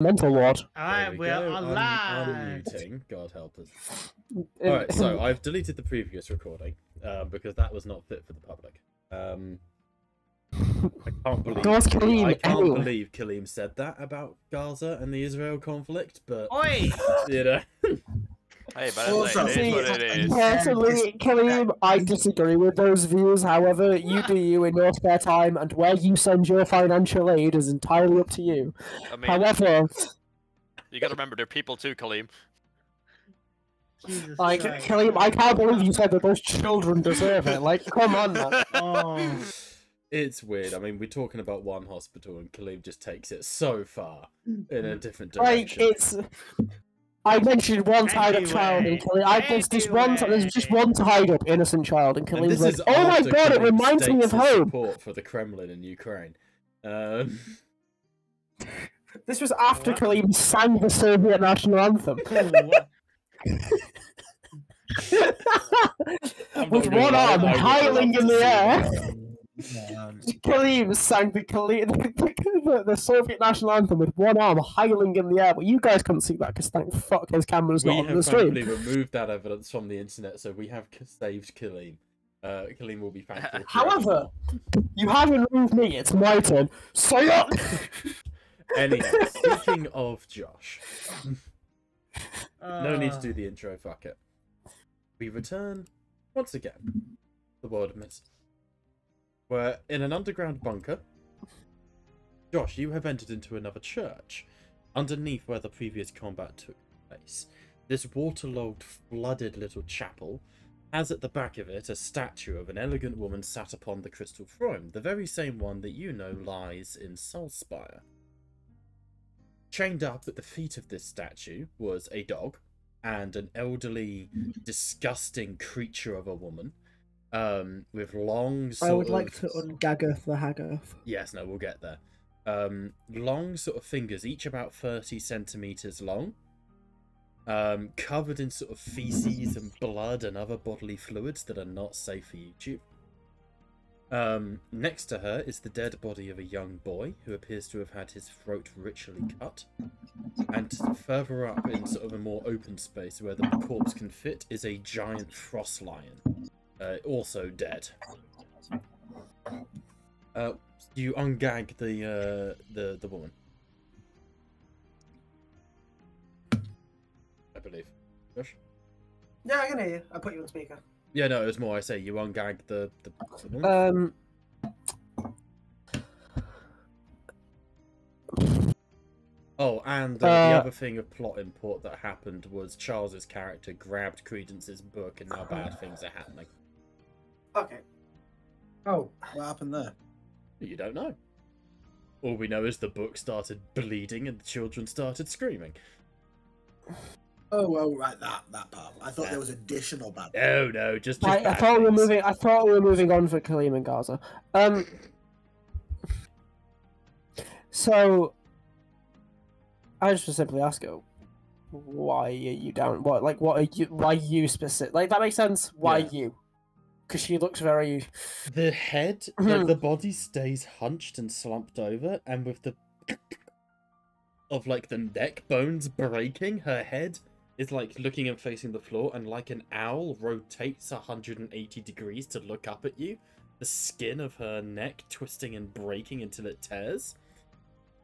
mental ward. There Alright, we we're go, un- alive. Unmuting. God help us. Alright, so I've deleted the previous recording uh, because that was not fit for the public. Um, I can't believe Go Kaleem I can't anyway. believe Kaleem said that about Gaza and the Israel conflict, but Oi! you know, Hey, but Also- it is See, is. Personally, Kaleem, I disagree with those views. However, you do you in your spare time, and where you send your financial aid is entirely up to you. I mean, However, you got to remember they're people too, Kaleem. Jesus like Christ. Kaleem, I can't believe you said that those children deserve it. Like, come on, man. Oh. it's weird. I mean, we're talking about one hospital, and Kaleem just takes it so far in a mm. different direction. Like, direction. it's. I mentioned one tied up child, in Anyway, I, there's just one. There's just one tied up innocent child, in And Kaleem's this is "Oh my after god, it reminds me of states home." Support for the Kremlin in Ukraine. Um, This was after What? Kaleem sang the Soviet national anthem. With one arm I howling in the air. Um, Kaleem sang the, Kaleem, the, the Soviet national anthem with one arm howling in the air. But you guys couldn't see that because thank fuck his camera's We not on the have stream. thankfully removed that evidence from the internet, so we have saved Kaleem. Uh, Kaleem will be thankful. However, you haven't removed me. It's my turn. Say up. anyhow, speaking of Josh, no need to do the intro. Fuck it. We return once again. The world of Miss. We're in an underground bunker. Josh, you have entered into another church, underneath where the previous combat took place. This waterlogged, flooded little chapel has at the back of it a statue of an elegant woman sat upon the crystal throne, the very same one that you know lies in Solspire. Chained up at the feet of this statue was a dog and an elderly, disgusting creature of a woman, um, with long. Sort I would like of- to ungagger the Haggarth. Yes, no, we'll get there. Um, long sort of fingers, each about 30 centimeters long, um, covered in sort of feces and blood and other bodily fluids that are not safe for YouTube. Um, next to her is the dead body of a young boy who appears to have had his throat ritually cut. And further up, in sort of a more open space where the corpse can fit, is a giant frost lion, uh, also dead. Uh, you ungag the uh, the the woman. I believe. Josh? Yeah, I can hear you. I put you on speaker. Yeah, no, it was more. I say you ungag the the, the woman. Um, oh, and uh, the uh, other thing of plot import that happened was Charles's character grabbed Credence's book, and now bad things are happening. Okay. oh, what happened there? You don't know. All we know is the book started bleeding and the children started screaming. Oh, well, right, that that part. I thought there was additional bad. No, no, just, just I, I bad thought we were moving. I thought we were moving on for Kaleem and Gaza. Um. So, I just simply ask her, why are you down? What like what are you? Why you specific? Like that makes sense. Why Yeah. you? Because she looks very. The head, like mm-hmm. the body stays hunched and slumped over, and with the of like the neck bones breaking, her head is like looking and facing the floor, and like an owl rotates 180 degrees to look up at you. The skin of her neck twisting and breaking until it tears.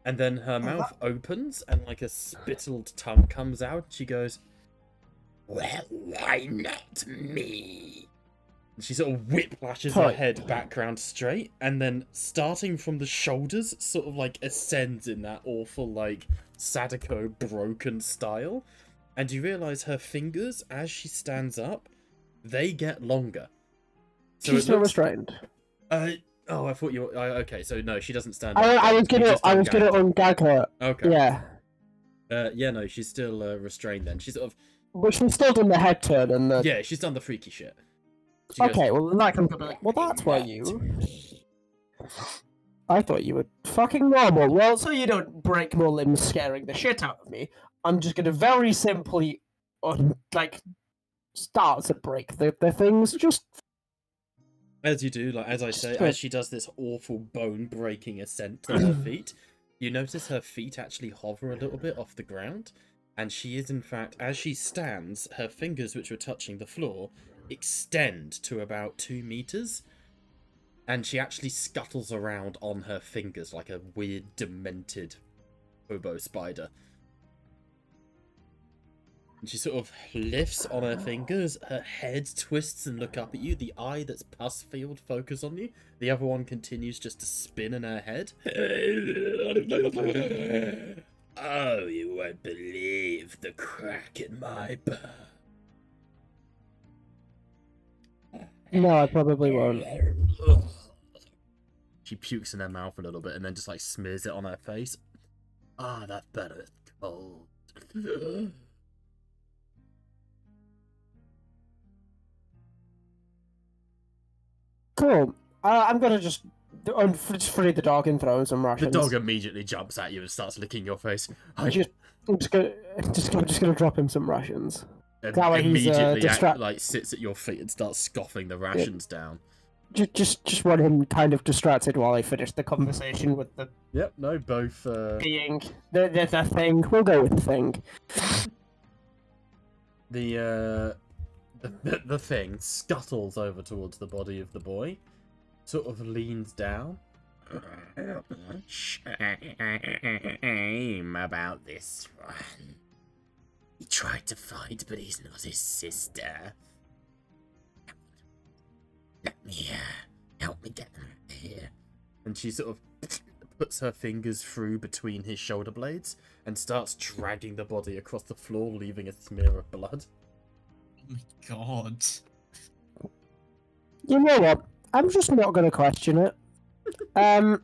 And then her uh-huh. mouth opens and like a spittled tongue comes out. She goes, Well, why not me? She sort of whiplashes her head background straight, and then starting from the shoulders, sort of like ascends in that awful, like, Sadako broken style. And you realize her fingers, as she stands up, they get longer. So She's still looks- restrained. Uh, oh, I thought you were. Uh, okay, so no, she doesn't stand I, up. I was gonna. I was gonna ungag her. Okay. Yeah, Uh, yeah, no, she's still uh, restrained then. She's sort of. but she's still done the head turn and the. Yeah, she's done the freaky shit. She goes, Okay, well then that can be like, well that's why you. I thought you were fucking normal. Well, so you don't break more limbs scaring the shit out of me. I'm just gonna very simply, un- like, start to break the, the things. Just As you do, like as I say, as she does this awful bone breaking ascent to her feet, you notice her feet actually hover a little bit off the ground, and she is in fact, as she stands, her fingers which were touching the floor extend to about two meters, and she actually scuttles around on her fingers like a weird, demented hobo spider. And she sort of lifts on her fingers, her head twists and look up at you, the eye that's pus filled focus on you. The other one continues just to spin in her head. oh, you won't believe the crack in my burr. No, I probably won't. She pukes in her mouth a little bit and then just like smears it on her face. Ah, that's better. It's cold. Cool. Uh, I'm gonna just un- just free the dog and throw some rations. the dog immediately jumps at you and starts licking your face. I Just, I'm just gonna, just gonna, just gonna drop him some rations. And that way he's, uh, immediately act- like sits at your feet and starts scoffing the rations down. Just, just, just want him kind of distracted while I finish the conversation with the Yep, no, both. Uh, being, the, the, the thing. We'll go with the thing. the uh, the, the the thing scuttles over towards the body of the boy, sort of leans down. Shame about this one. He tried to fight, but he's not his sister. Let me uh, help me get them out of here. And she sort of puts her fingers through between his shoulder blades and starts dragging the body across the floor, leaving a smear of blood. Oh my god. You know what? I'm just not gonna question it. Um,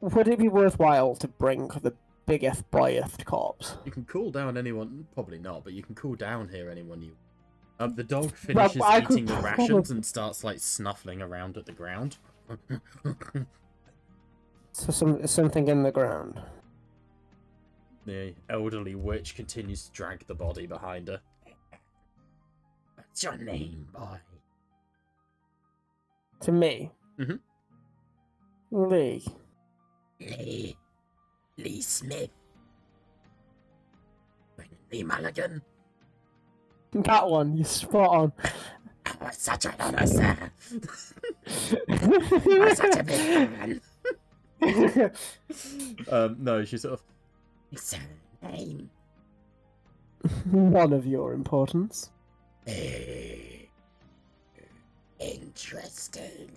would it be worthwhile to bring the biggest, boyest cops. You can cool down anyone, probably not, but you can cool down here anyone you. Um, the dog Well, finishes could eating the rations probably- and starts like snuffling around at the ground. So some something in the ground. the elderly witch continues to drag the body behind her. What's your name, boy? To me. Mhm. Lee. Lee. Lee Smith. Lee Mulligan. That one, you're spot on. Oh, it's such an honor, sir. I'm such a big fan. um, no, she sort of. It's her name. None of your importance. Interesting.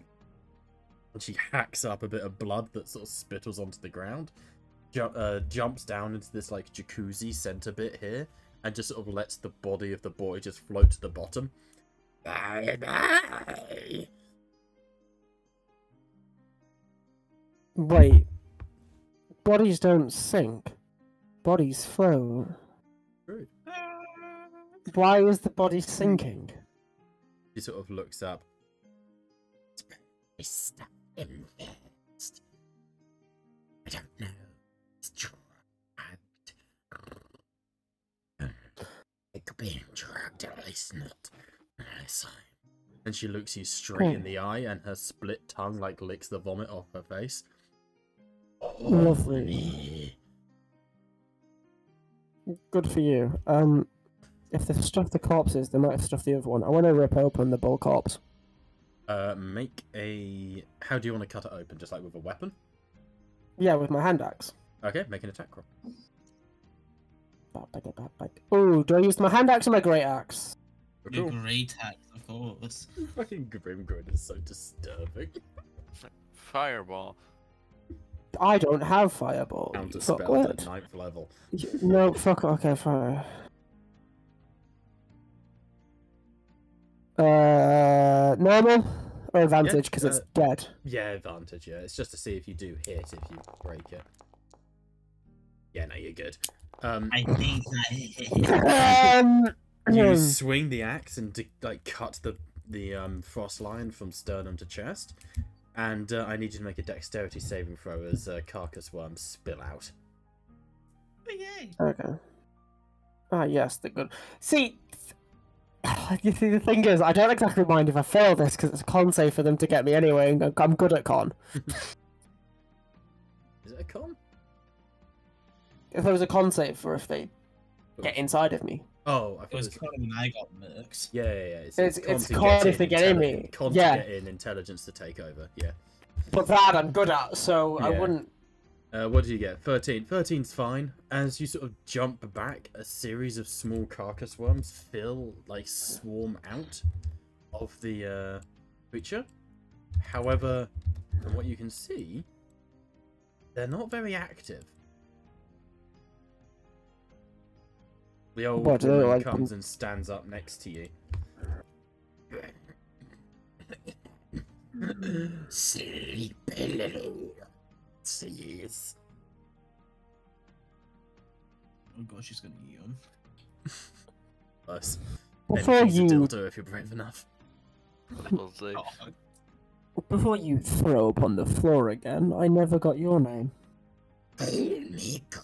And she hacks up a bit of blood that sort of spittles onto the ground, ju- uh, jumps down into this like jacuzzi center bit here, and just sort of lets the body of the boy just float to the bottom. Bye bye. Wait. Bodies don't sink. Bodies float. True. Why is the body sinking? He sort of looks up. It's stuff in. I don't know. It could be drugged, at least not on. And she looks you straight in Hmm. the eye, and her split tongue like licks the vomit off her face. Lovely. Good for you. Um, if they've stuffed the corpses, they might have stuffed the other one. I want to rip open the bull corpse. Uh, make a. How do you want to cut it open? Just like with a weapon? Yeah, with my hand axe. Okay, make an attack roll. Oh, do I use my hand axe or my great axe? Your great axe, of course. Fucking Grimgrin is so disturbing. Fireball. I don't have fireball. Counter Fuck spell what? at ninth level. No, fuck. Okay, fine. Uh, normal or advantage because it's uh, dead. Yeah, advantage, yeah. It's just to see if you do hit if you break it. Yeah, no, you're good. Um, I think that. um, you hmm. swing the axe and like cut the the um, frost lion from sternum to chest, and uh, I need you to make a dexterity saving throw as uh, carcass worms spill out. Yay. Okay. Ah, yes, the good. See, you see, the thing is, I don't exactly mind if I fail this because it's a con save for them to get me anyway, and I'm good at con. If there was a con save for if they get inside of me. Oh, I It was it was. kind when I got murked. Yeah, yeah, yeah. It's, It's- con it's to con get if they get in me. intelligence- Con Yeah. to get in, intelligence to take over. Yeah. But that I'm good at, so I wouldn't. Uh, what do you get? 13. 13's fine. As you sort of jump back, a series of small carcass worms fill, like, swarm out of the uh, creature. However, from what you can see, they're not very active. The old What, do they woman like- comes and stands up next to you. Sleep a little. Please. Oh god, she's gonna eat him. Close. Before Anything's a you, dildo if you're brave enough. We'll see. Oh, before you throw up on the floor again, I never got your name. me Grim.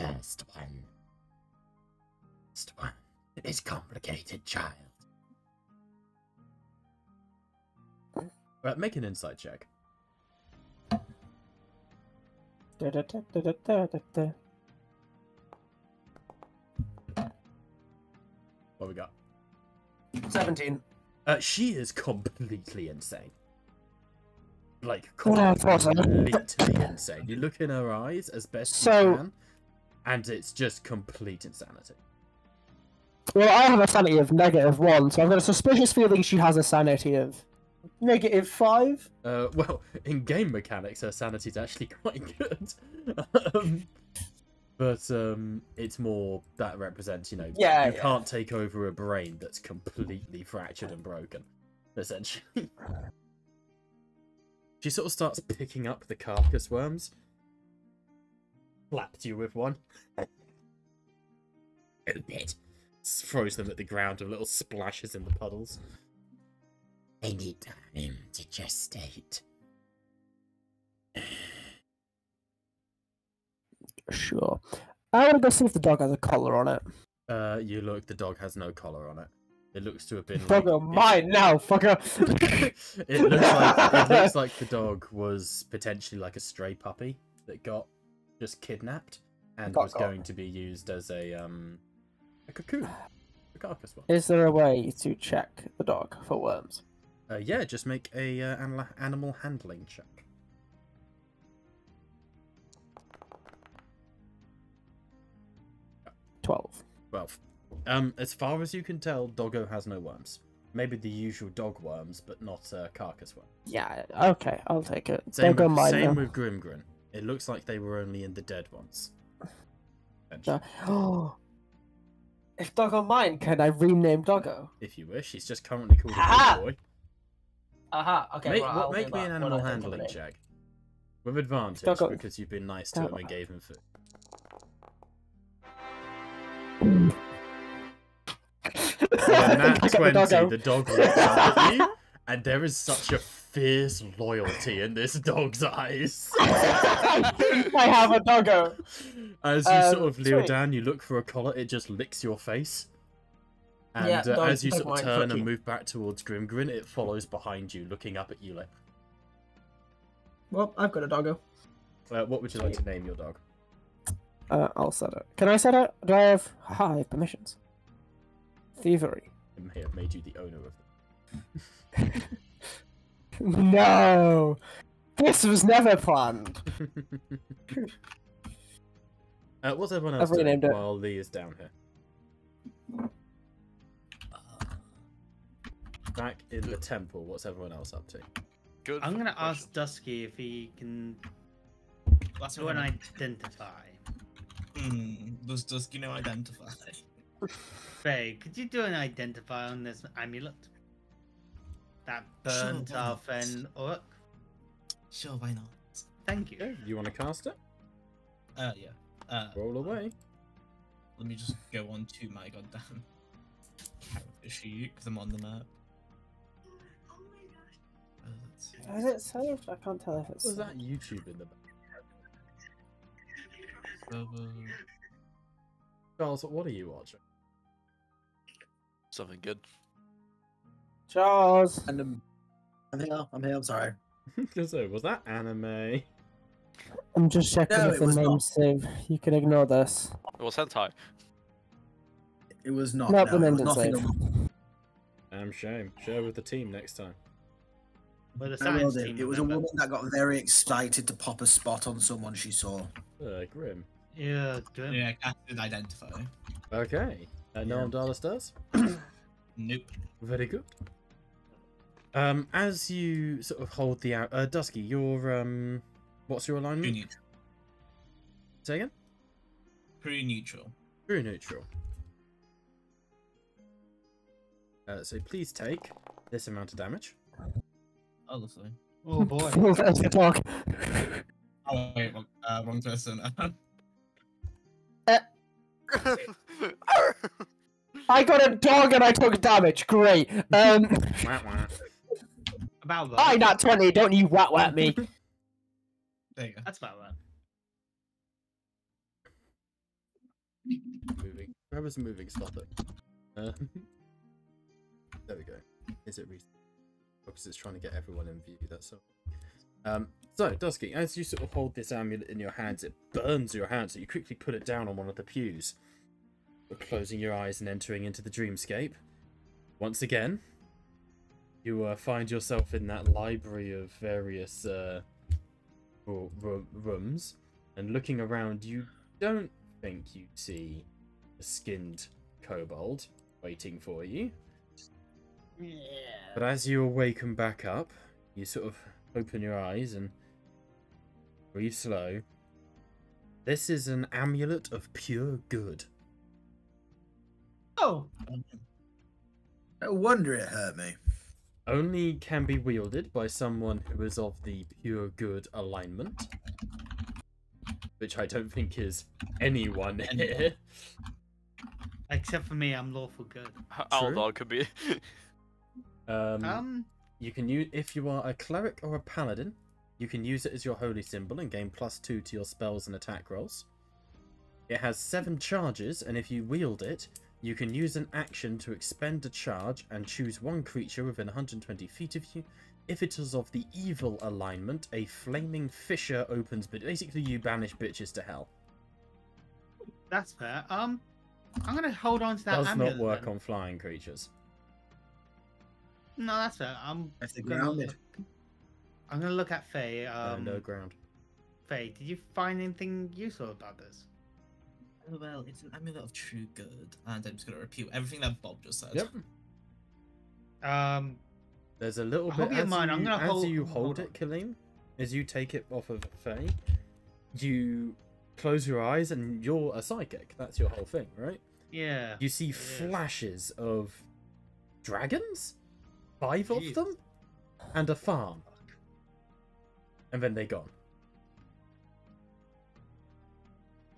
First one. First one is complicated, child. Right, make an insight check. What we got? Seventeen. Uh, she is completely insane. Like I thought so. completely insane. You look in her eyes as best So- you can, and it's just complete insanity. Well, I have a sanity of negative one, so I've got a suspicious feeling she has a sanity of negative five. Uh, well, in game mechanics, her sanity's actually quite good. um, but um, it's more that represents, you know, Yeah, you yeah. can't take over a brain that's completely fractured and broken, essentially. she sort of starts picking up the carcass worms. Slaps you with one. Stupid. Throws them at the ground with little splashes in the puddles. They need time to gestate. Sure. I want to go see if the dog has a collar on it. Uh, you look, the dog has no collar on it. It looks to have been. Dog like- of mine now, fucker. it looks like it looks like the dog was potentially like a stray puppy that got just kidnapped and Got was got. going to be used as a um a cocoon, a carcass one. Is there a way to check the dog for worms? Uh, yeah, just make a uh, animal animal handling check. Twelve. Well, um, as far as you can tell, Doggo has no worms. Maybe the usual dog worms, but not uh, carcass worms. Yeah. Okay, I'll take it. Same, with, same with Grimgrin. It looks like they were only in the dead ones. Oh. If Doggo mine, can I rename Doggo? If you wish, he's just currently called a boy. Aha. Okay. make what, make me an animal handling check. With advantage, Doggo- because you've been nice to him and gave him food. I nat the 20, the dog looks up at you, and there is such a fierce loyalty in this dog's eyes. I have a doggo. As you Um, sort of kneel sweet. down, you look for a collar, it just licks your face. And Yeah, uh, as you sort of turn fuck and move back towards Grimgrin, it follows behind you, looking up at you like, Well, I've got a doggo. uh, what would you like to name your dog? Uh, I'll set it. Can I set it? Do I have? Haha, I have permissions. Thievery. It may have made you the owner of No, this was never planned. uh, what's everyone else I've doing it. while Lee is down here? Back in the temple, what's everyone else up to? Good. I'm gonna question. ask Dusky if he can That's do what an I. identify. Hmm. Does Dusky know identify? Faye, could you do an identify on this amulet? That Sure, burnt why our not? friend Orc? Sure, why not? Thank you. Okay, you want to cast it? Uh, yeah. Uh, Roll away. let me just go on to my goddamn character sheet because I'm on the map. Uh, let's see. Is it saved? I can't tell if it's. Was that YouTube in the back? Server- Charles, what are you watching? Something good. Charles. And um, I'm here. I'm here. I'm sorry. so was that anime? I'm just checking No, if the was name's saved. You can ignore this. It was hentai. It was not. Nope, no, the name was didn't save. Damn shame. Share with the team next time. With the I will science do. team. It was a woman that got very excited to pop a spot on someone she saw. Uh, grim. Yeah, good. Yeah, I did identify. Okay. Uh, no Yeah. one Dallas does. Nope. Very good. Um, as you sort of hold the out, uh, Dusky, your um, what's your Pretty alignment? neutral. Say again. Pretty neutral. True neutral. Uh, so please take this amount of damage. Oh, lovely. Oh boy. Let's get talk. Oh, wait, wrong, uh, wrong person. I got a dog and I took damage. Great. Um, Wah, wah. About that. I not twenty. Don't you whack whack me. there you go. That's about that. moving. Grab us a moving stopper. Uh, there we go. Is it recent? Because it's trying to get everyone in view. That's all. Um, so Dusky, as you sort of hold this amulet in your hands, it burns your hand. So you quickly put it down on one of the pews, closing your eyes and entering into the dreamscape. Once again, you uh, find yourself in that library of various uh, ro- ro- rooms, and looking around, you don't think you see a skinned kobold waiting for you. Yeah. But as you awaken back up, you sort of open your eyes and breathe slow. This is an amulet of pure good. Oh, No wonder it hurt me. Only can be wielded by someone who is of the pure good alignment. Which I don't think is anyone here. except for me, I'm lawful good. Aldor could be. Um, Um, You can use if you are a cleric or a paladin, you can use it as your holy symbol and gain plus two to your spells and attack rolls. It has seven charges, and if you wield it, you can use an action to expend a charge and choose one creature within 120 feet of you. If it is of the evil alignment, a flaming fissure opens, but basically you banish bitches to hell. that's fair. Um, I'm gonna hold on to that Does not work then. on flying creatures. No, that's fair. I'm If they're gonna grounded. look- I'm gonna look at Faye. Uh, Um, no ground. Faye, did you find anything useful about this? Oh, well, it's an amulet of true good. And I'm just going to repeat everything that Bob just said. Yep. Um, There's a little I bit hope you as, mind, you, I'm gonna as hold- you hold hold it, Kaleem, as you take it off of Faye, you close your eyes and you're a psychic. That's your whole thing, right? yeah. You see is. flashes of dragons, five of them, and a farm, and then they're gone.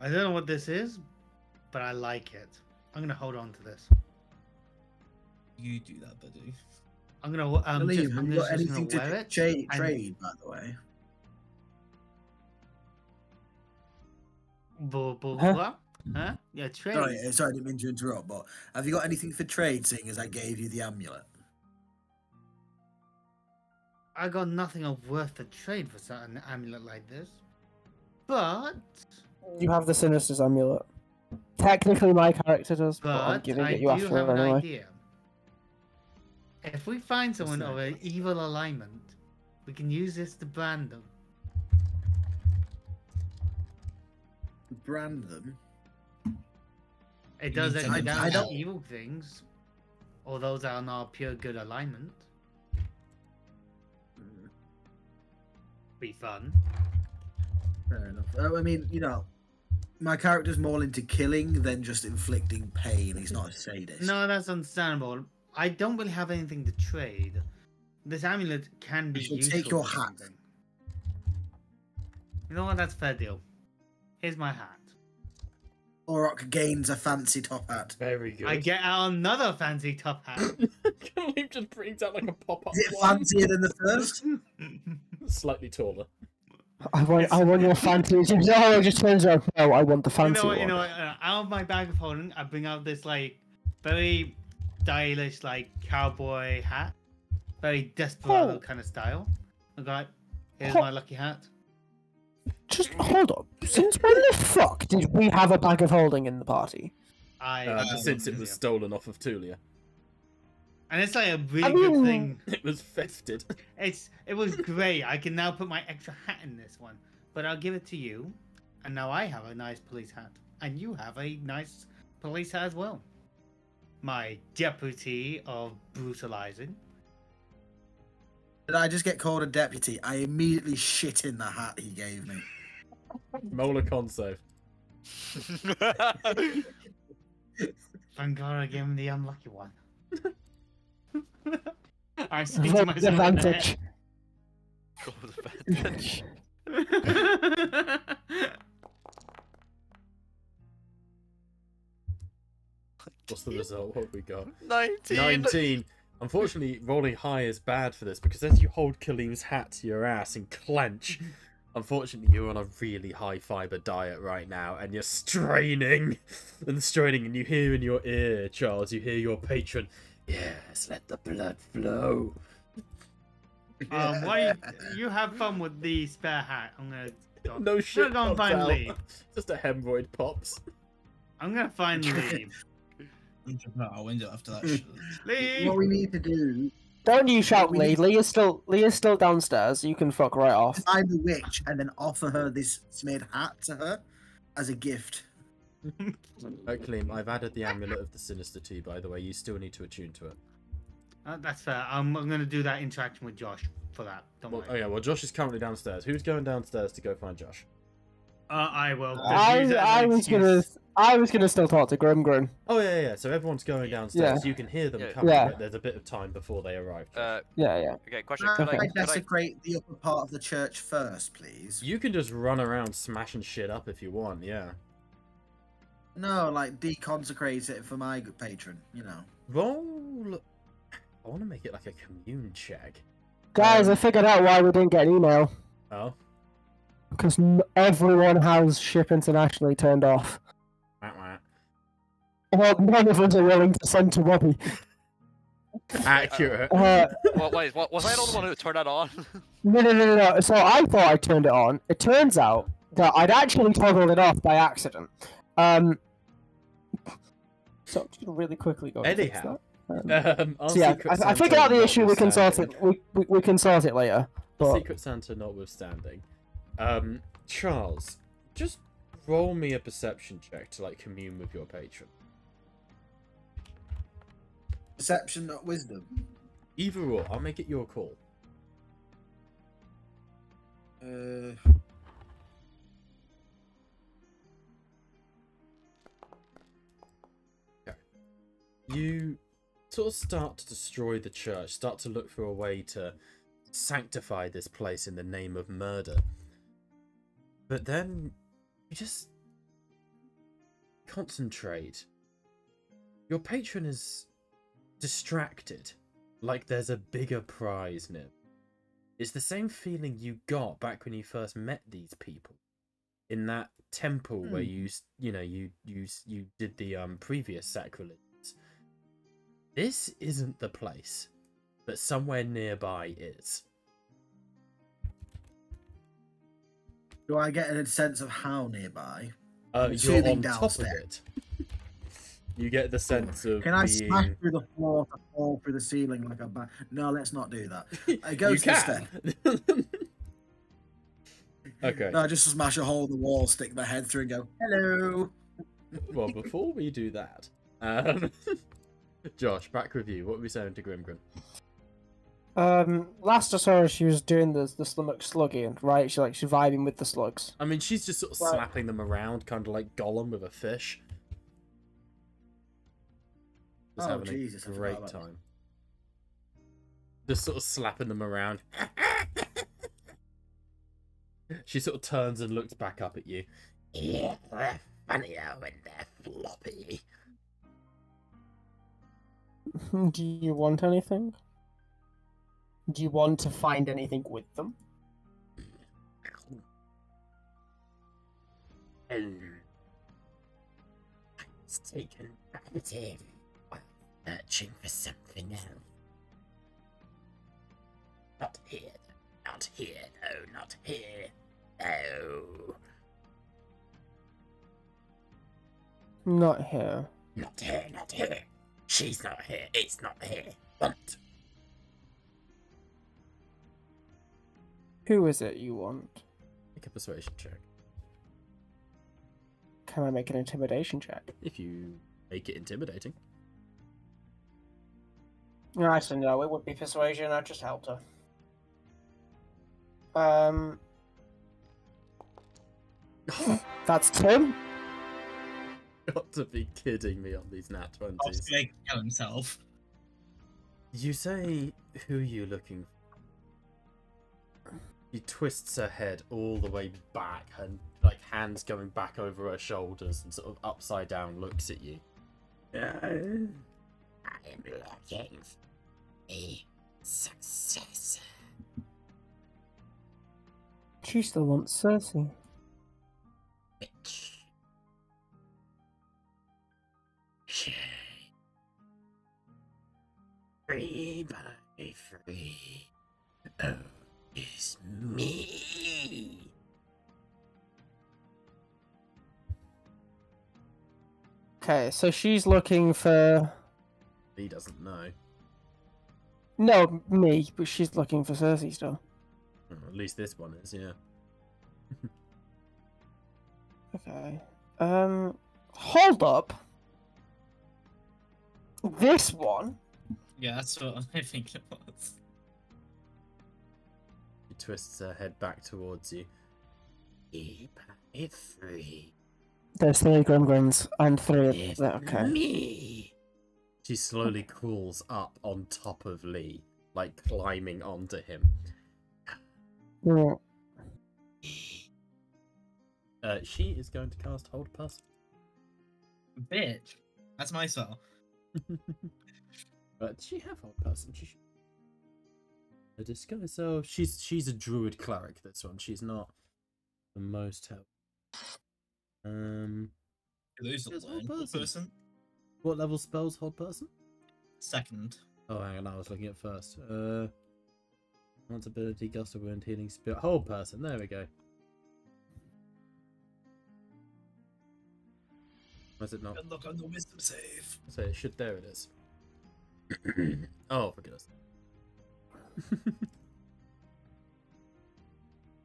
I don't know what this is, but I like it. I'm gonna hold on to this. You do that, buddy. I'm gonna um, Believe, just, have I'm you just, got just anything gonna wear to it. trade, and- trade, by the way? Blah, blah, Huh? blah. Huh? Yeah, trade. Sorry, uh, sorry, I didn't mean to interrupt, but have you got anything for trade, seeing as I gave you the amulet? I got nothing of worth to trade for such an amulet like this. But, You have the Sinister's amulet. Technically, my character does, but, I'm giving I it you do after have an anyway. idea. If we find someone of an evil alignment, we can use this to brand them. Brand them. It does need to actually I- I don't- evil things, or those that are not pure good alignment. Mm, Be fun. Fair enough. Uh, I mean, you know, my character's more into killing than just inflicting pain. He's not a sadist. No, that's understandable. I don't really have anything to trade. This amulet can be shall useful. take your hat. something. You know what? That's a fair deal. Here's my hat. Orok gains a fancy top hat. Very good. I get out another fancy top hat. Kaleem just brings out like a pop-up Is it one, fancier than the first? slightly taller. I want, I want your fancy. No, it just turns out. No, I want the you fancy know what? You one. know what? uh, Out of my bag of holding, I bring out this like very stylish like cowboy hat, very desperado Oh. kind of style. I go like, Here's Ho- my lucky hat. Just hold up. Since when the fuck did we have a bag of holding in the party? I uh, since it was stolen off of Tulia. And it's like a really I good thing. It was thefted. It's it was great. I can now put my extra hat in this one, but I'll give it to you. And now I have a nice police hat, and you have a nice police hat as well. My deputy of brutalizing. Did I just get called a deputy? I immediately shit in the hat he gave me. Mola Conso. Thank God I gave him the unlucky one. I speak to myself. the Advantage. God, advantage. What's the result? What have we got? 19. 19. Unfortunately, rolling high is bad for this because as you hold Kaleem's hat to your ass and clench, unfortunately, you're on a really high fiber diet right now and you're straining and straining, and you hear in your ear, Charles, you hear your patron, Yes, let the blood flow. um, why you have fun with the spare hat? I'm gonna. Go, No I'm shit. gonna go and find out. Lee. Just a hemorrhoid pops. I'm gonna find Lee. I'm jumping out our window after that shit. Lee. What we need to do Don't you shout, Lee. need- Lee is still Lee is still downstairs. You can fuck right off. is find the witch and then offer her this smeared hat to her as a gift. Uh, Kaleem, I've added the amulet of the sinister to you, by the way. You still need to attune to it. Uh, that's fair. I'm, I'm gonna do that interaction with Josh for that. Don't Well, worry. okay, well, Josh is currently downstairs. Who's going downstairs to go find Josh? Uh, I will. I, use it as I was gonna. I was gonna still talk to Grimgrin. Oh yeah, yeah. So everyone's going downstairs. Yeah. You can hear them Yeah. coming, Yeah. but there's a bit of time before they arrive. Uh, Yeah, yeah. okay, question. Can Could I, I could I, desecrate the upper part of the church first, please? you can just run around smashing shit up if you want. Yeah. No, like deconsecrate it for my good patron. You know. Roll. I want to make it like a commune check. Guys, Um, I figured out why we didn't get an email. Oh. Because everyone has ship internationally turned off. Wah, wah. Well, none of us are willing to send to Robbie. Accurate. Uh, well, wait, wa- was I the one who turned that on? no, no, no, no, no. So I thought I turned it on. It turns out that I'd actually toggled it off by accident. Um. So I'm just gonna really quickly go. Anyhow, that. Um, Um, so yeah, Secret I, I figured out the issue. We can sort it. We, we, we can sort it later. But Secret Santa notwithstanding. Um, Charles, just roll me a perception check to like commune with your patron. Perception, not wisdom. Either or, I'll make it your call. Uh, you sort of start to destroy the church, start to look for a way to sanctify this place in the name of murder. But then you just concentrate. Your patron is distracted, like there's a bigger prize near. It's the same feeling you got back when you first met these people in that temple where Hmm. you you know you you you did the um previous sacrilegious this isn't the place but somewhere nearby is do I get a sense of how nearby? uh, you're on top of it you get the sense of Can I being smash through the floor to fall through the ceiling like a bat? No, let's not do that. I go to the step. okay No, just smash a hole in the wall, stick my head through, and go, "Hello." well before we do that um josh back with you what were we saying to grimgrin um, last I saw her, she was doing the the stomach slugging, right? She like she's vibing with the slugs. i mean she's just sort of Well- slapping them around kind of like gollum with a fish just Oh, having Jesus, I a forgot great about that. time just sort of slapping them around she sort of turns and looks back up at you Yeah, they're funnier when they're floppy. Hmm, do you want anything? Do you want to find anything with them? I was taken captive while searching for something else. Not here, not not here. No, not here. No, Not here. not here, not here. She's not here. It's not here. Want? Who is it you want? Make a persuasion check. Can I make an intimidation check? If you make it intimidating. Actually, no, it would be persuasion. I just helped her. Um, that's Tim. Got to be kidding me on these nat 20s. Obviously, they can kill himself. You say, who are you looking for? She twists her head all the way back, and like hands going back over her shoulders, and sort of upside down looks at you. I am looking for a successor. She still wants Cersei. She free by free oh, is me. Okay, so she's looking for He doesn't know. no me, but she's looking for Cersei still. Or at least this one is, yeah. Okay. Um, hold up. This one. Yeah, that's what I think it was. She twists her head back towards you. Free by free There's three Grimgrins and three. is Of... Okay. me. She slowly crawls up on top of Lee, like climbing onto him. Yeah. Uh, she is going to cast Hold Person. Bitch. That's my spell. but she have Hold Person. She. A disguise. So she's she's a druid cleric. This one. She's not the most help. Um, Lose person. person. what level spells Hold Person? Second. Oh, hang on. I was looking at first. Uh, enhance ability, gust of wind, healing spirit, Hold Person. There we go. Was it not? Good luck on the wisdom save. So it should. There it is. oh, for goodness.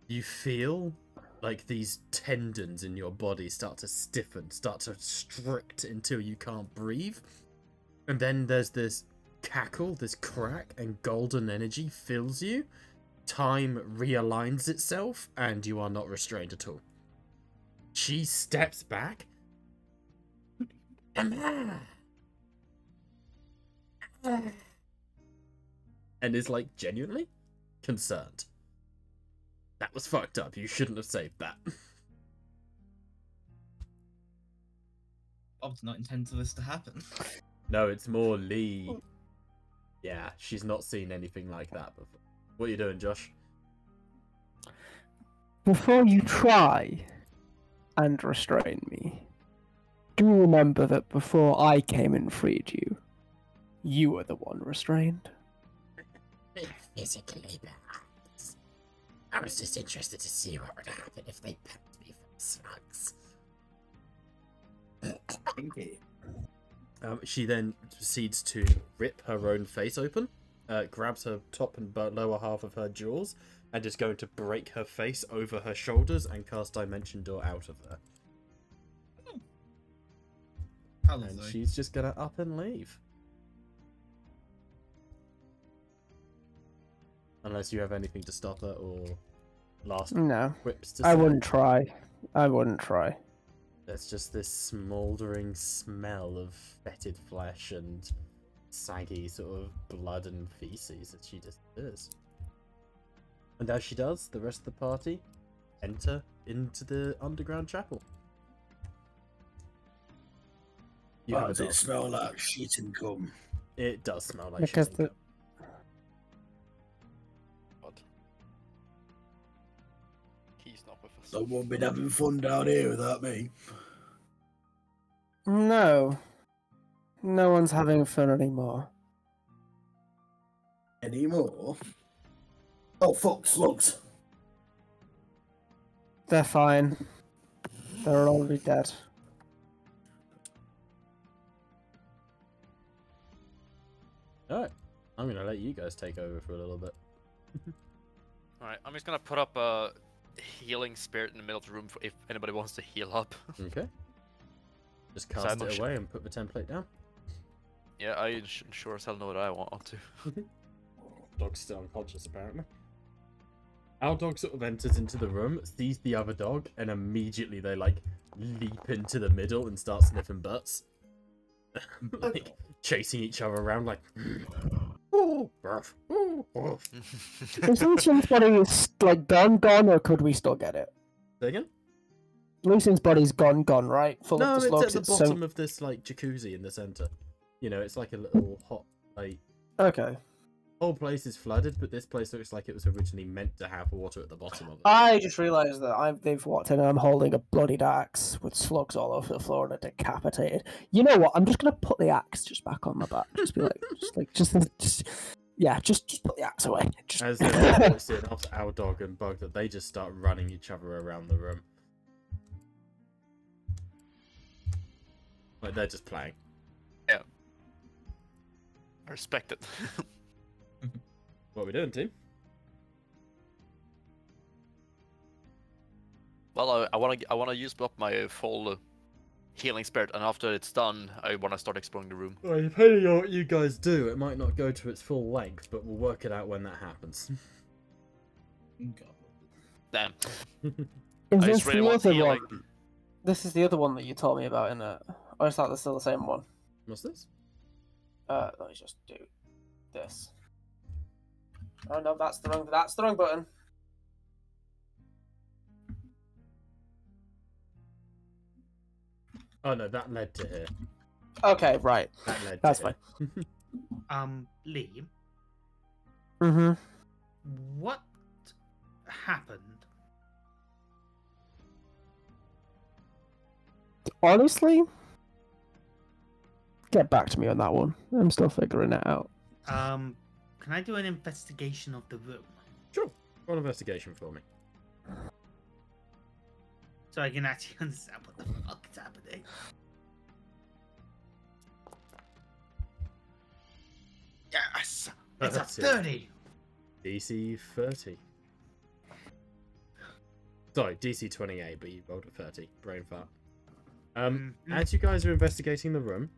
you feel like these tendons in your body start to stiffen, start to strict until you can't breathe. And then there's this cackle, this crack, and golden energy fills you. Time realigns itself, and you are not restrained at all. She steps back and is like genuinely concerned. That was fucked up. You shouldn't have saved that. Bob did not intend for this to happen. no, it's more Lee. Yeah, she's not seen anything like that before. What are you doing, Josh? Before you try and restrain me, do remember that before I came and freed you, you were the one restrained. Physically, perhaps. I was just interested to see what would happen if they pecked me from slugs. Kinky. Um, she then proceeds to rip her own face open, uh, grabs her top and lower half of her jaws, and is going to break her face over her shoulders and cast Dimension Door out of her. How And she's just gonna up and leave. Unless you have anything to stop her or last No, whips to I say. wouldn't try. I wouldn't try. There's just this smouldering smell of fetid flesh and saggy sort of blood and feces that she just does. And as she does, the rest of the party enter into the underground chapel. You Why does it dog. smell like shit and cum? It does smell like Because shit the- and God. He's not with us. Someone been having fun down here without me. No. No one's having fun anymore. Anymore? Oh fuck, slugs. They're fine. They're already dead. Alright. I'm gonna let you guys take over for a little bit. Alright, I'm just gonna put up a healing spirit in the middle of the room for if anybody wants to heal up. Okay. Just So cast I'm it sure- away and put the template down. Yeah, I sh- sure as hell know what I want to. Dog's still unconscious, apparently. Our dog sort of enters into the room, sees the other dog, and immediately they like leap into the middle and start sniffing butts. like chasing each other around like "Ooh, ruff, ooh, ruff." Is Lucian's body like gone, gone, or could we still get it? Say again? Lucian's body's gone, gone, right? Full No, of it's the slugs. at the it's so- bottom of this like jacuzzi in the center. You know, it's like a little hot like Okay. Whole place is flooded, but this place looks like it was originally meant to have water at the bottom of it. I just realised that I've, they've walked in and I'm holding a bloodied axe with slugs all over the floor and a decapitated. You know what? I'm just gonna put the axe just back on my back. Just be like, just like, just, just, yeah, just, just put the axe away. Just... As they're walks in after our dog and bug that they just start running each other around the room. Like they're just playing. Yeah. I respect it. What are we doing, team? well, I, I wanna I wanna use up my full uh, healing spirit, and after it's done, I wanna start exploring the room. Well, depending on what you guys do, it might not go to its full length, but we'll work it out when that happens. God. Damn. Is I this just really the want other healing. one? This is the other one that you told me about, in it? Or is that the- still the same one? What's this? Uh, let me just do this. Oh no, that's the wrong. That's the wrong button. Oh no, that led to here. Okay, right. That led That's to here. Um, Lee, Mm-hmm. what happened? Honestly, get back to me on that one. I'm still figuring it out. Um, can I do an investigation of the room Sure. Roll investigation for me. so I can actually understand what the fuck is happening? Yes, it's a That's it. thirty. DC 30. Sorry, DC 28, but you rolled a 30. Brain fart. Um, Mhm. as you guys are investigating the room,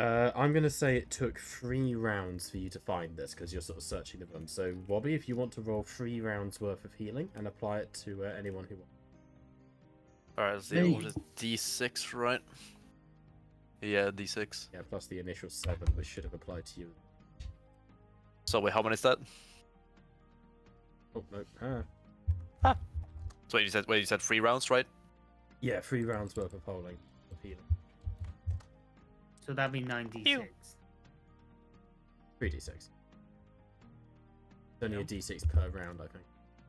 uh, I'm going to say it took three rounds for you to find this because you're sort of searching the room. So, Wobby, if you want to roll three rounds worth of healing and apply it to uh, anyone who wants. Alright, let's see. Hey. What is? D6, right? Yeah, D6. Yeah, plus the initial seven, which should have applied to you. So wait, how many is that? Oh, no. Ah. So wait, you said wait, you said three rounds, right? Yeah, three rounds worth of holding of healing. So that'd be 9d6. 3d6. It's only a d6 per round, I think.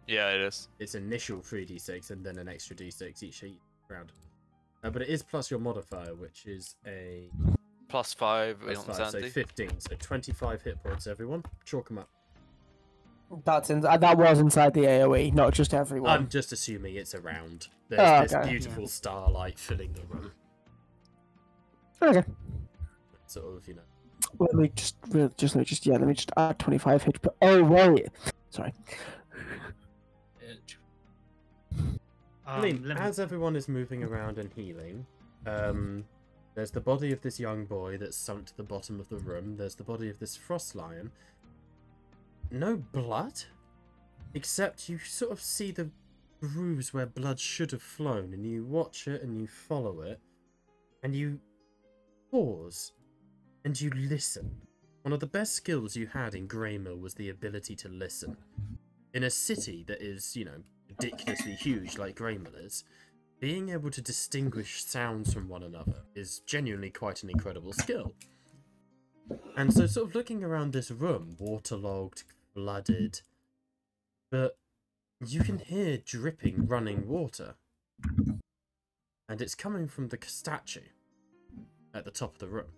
Yeah, it is. It's initial 3d6 and then an extra d6 each each round. Uh, but it is plus your modifier, which is a Plus five plus five, so sanity. 15. So 25 hit points, everyone. Chalk them up. That's in. uh, That was inside the AOE, not just everyone. I'm just assuming it's around. There's Oh, this okay. beautiful starlight filling the room. Okay. Sort of, you know. Let me just, just, let me just, yeah, let me just add 25 HP. Oh, wait. Sorry. Um, mean, me- as everyone is moving around and healing, um, there's the body of this young boy that's sunk to the bottom of the room. There's the body of this frost lion. No blood, except you sort of see the grooves where blood should have flown, and you watch it and you follow it, and you pause and you listen. One of the best skills you had in Greymill was the ability to listen. In a city that is, you know, ridiculously huge like Greymill is, being able to distinguish sounds from one another is genuinely quite an incredible skill. And so, sort of looking around this room, waterlogged, flooded, but you can hear dripping, running water. And it's coming from the statue at the top of the room.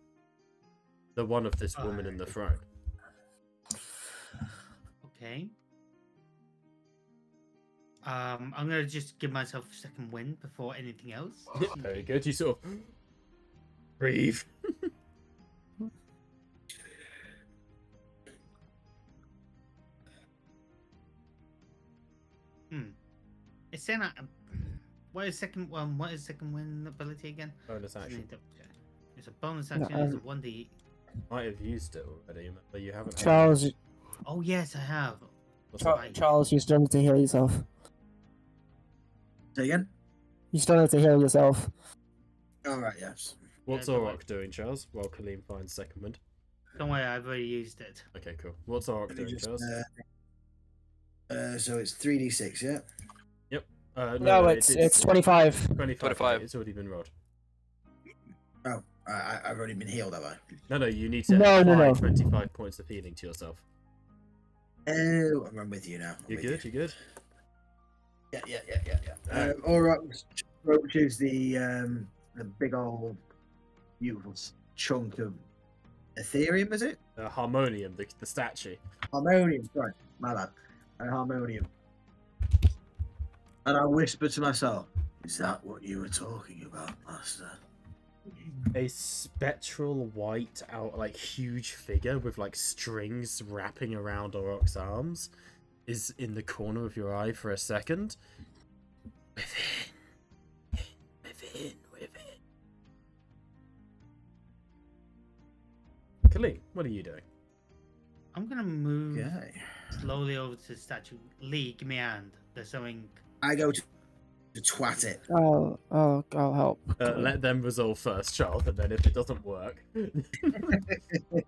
The one of this woman in the throne. Okay. Um, I'm gonna just give myself a second wind before anything else. Very good. You sort of breathe. Hmm. It's saying that. What is second one? What is second wind ability again? Bonus action. okay. It's a bonus No, action. It's a um, one d. Might have used it already, but you haven't. had- Charles, Oh yes, I have. Char- that? Charles, you still need to heal yourself. Say again. You still need to heal yourself. All right. Yes. What's Yeah, go Orok doing, Charles? While Kaleem finds second wind. Don't worry, I've already used it. Okay, cool. What's Orok doing, just, Charles? uh, uh, so it's three d six. Yeah. Uh, No, it's it's 25. 25. 25. It's already been rolled. Oh, I, I, I've already been healed, have I? No, no, you need to No, no, apply no. 25 points of healing to yourself. Oh, I'm with you now. I'm you're good? you. are good? Yeah, yeah, yeah, yeah, yeah. Um, all right, approaches the um, the big old beautiful s- chunk of Ethereum, is it? Uh, harmonium, the, the statue. Harmonium, sorry, my bad. A harmonium. And I whisper to myself, "Is that what you were talking about, Master?" A spectral white out like huge figure with like strings wrapping around Orok's arms is in the corner of your eye for a second. Within, within, within. Khalid, what are you doing? I'm gonna move Okay. slowly over to the statue. Lee, give me a hand. There's something. I go to, to twat it. Oh, oh, I'll help. Uh, let them resolve first, Charles, and then if it doesn't work,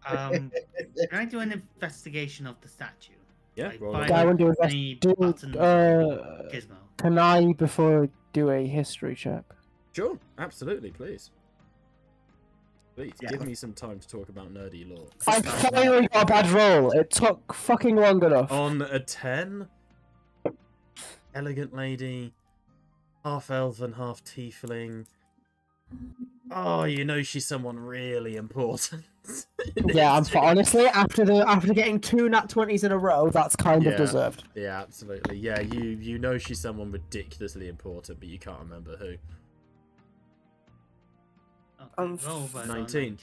Um, can I do an investigation of the statue? yeah, Like, roll. I want to invest. any Do, buttons, uh, gizmo. can I before do a history check? Sure, absolutely, please. Please Yeah. give me some time to talk about nerdy lore. I finally got a bad roll. It took fucking long enough. On a 10, elegant lady, half elven, half tiefling. Oh, you know she's someone really important. yeah, I'm history. honestly after the after getting two nat twenties in a row, that's kind Yeah. of deserved. Yeah, absolutely. Yeah, you you know she's someone ridiculously important, but you can't remember who. Um, roll by 19.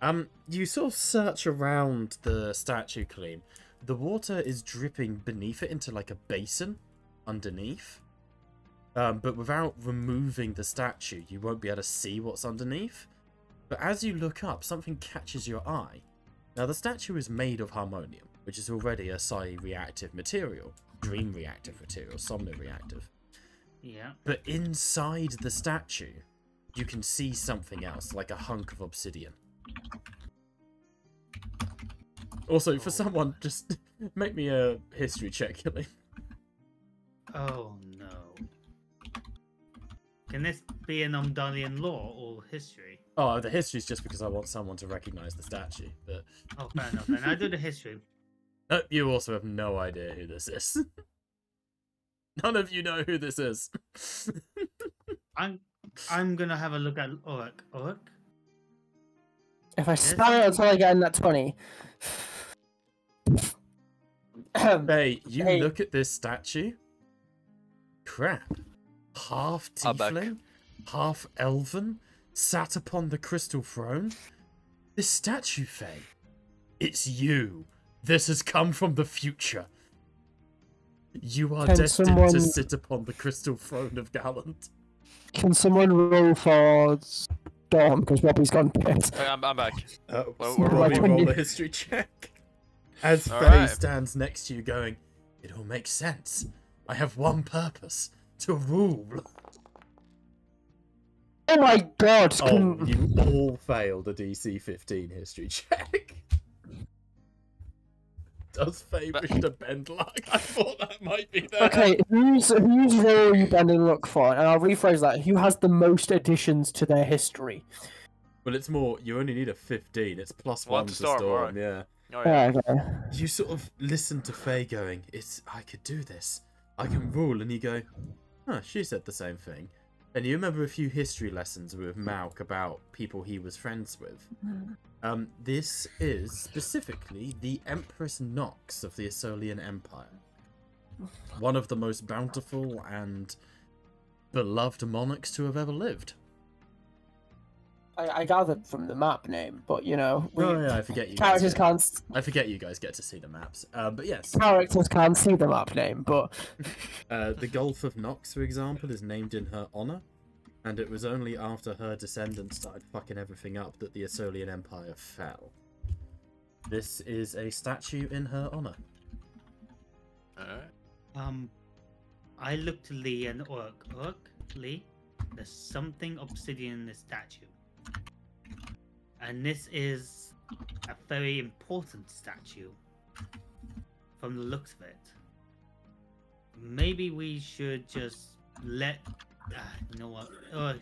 Um, you sort of search around the statue, Kaleem. The water is dripping beneath it into like a basin underneath. Um, but without removing the statue, you won't be able to see what's underneath. But as you look up, something catches your eye. Now, the statue is made of harmonium, which is already a psi reactive material, dream reactive material, somno reactive. Yeah. But inside the statue, you can see something else, like a hunk of obsidian. Also, for Oh. someone, just make me a history check, Killy. Oh no. Can this be an Umdalian lore or history? Oh, the history is just because I want someone to recognize the statue. But Oh, fair enough. Then I do the history. uh, you also have no idea who this is. None of you know who this is. I'm I'm gonna have a look at Orok. Orok? If I spam it until I get in that twenty. hey, you Hey. look at this statue. Crap. Half I'm tiefling, half elven, sat upon the crystal throne. This statue, Faye. It's you. This has come from the future. You are Can destined someone- to sit upon the crystal throne of Gallant. Can someone roll for Storm because Robbie's gone pit? Okay, I'm, I'm back. Uh, Well, we'll we're Robbie rolling. roll a history check. As All Faye right. stands next to you, going, "It all makes sense. I have one purpose: to rule." Oh my god! Oh, you all failed a DC 15 history check. Does Faye But- wish to bend luck? I thought that might be there. Okay, who's whose roll are you bending luck for? And I'll rephrase that. Who has the most additions to their history? Well, it's more, you only need a 15. It's plus One one to to Storm, Storm, alright. yeah. Oh, yeah. Yeah, okay. You sort of listen to Faye going, it's, I could do this. I can rule. And you go, huh, she said the same thing. And you remember a few history lessons with Malk about people he was friends with. Um, this is specifically the Empress Nox of the Asolian Empire. one of the most bountiful and beloved monarchs to have ever lived. I, I gathered from the map name, but you know, we, Oh yeah, I forget you. Guys characters get, can't s- I forget you guys get to see the maps. Uh, but yes, characters can't see the map name, but uh, the Gulf of Nox, for example, is named in her honor, and it was only after her descendants started fucking everything up that the Asolian Empire fell. This is a statue in her honor. Alright. Um, I looked to Lee and Orc. Orc, Lee, there's something obsidian in this statue. And this is a very important statue from the looks of it. Maybe we should just let. Ah, you know what? Oh,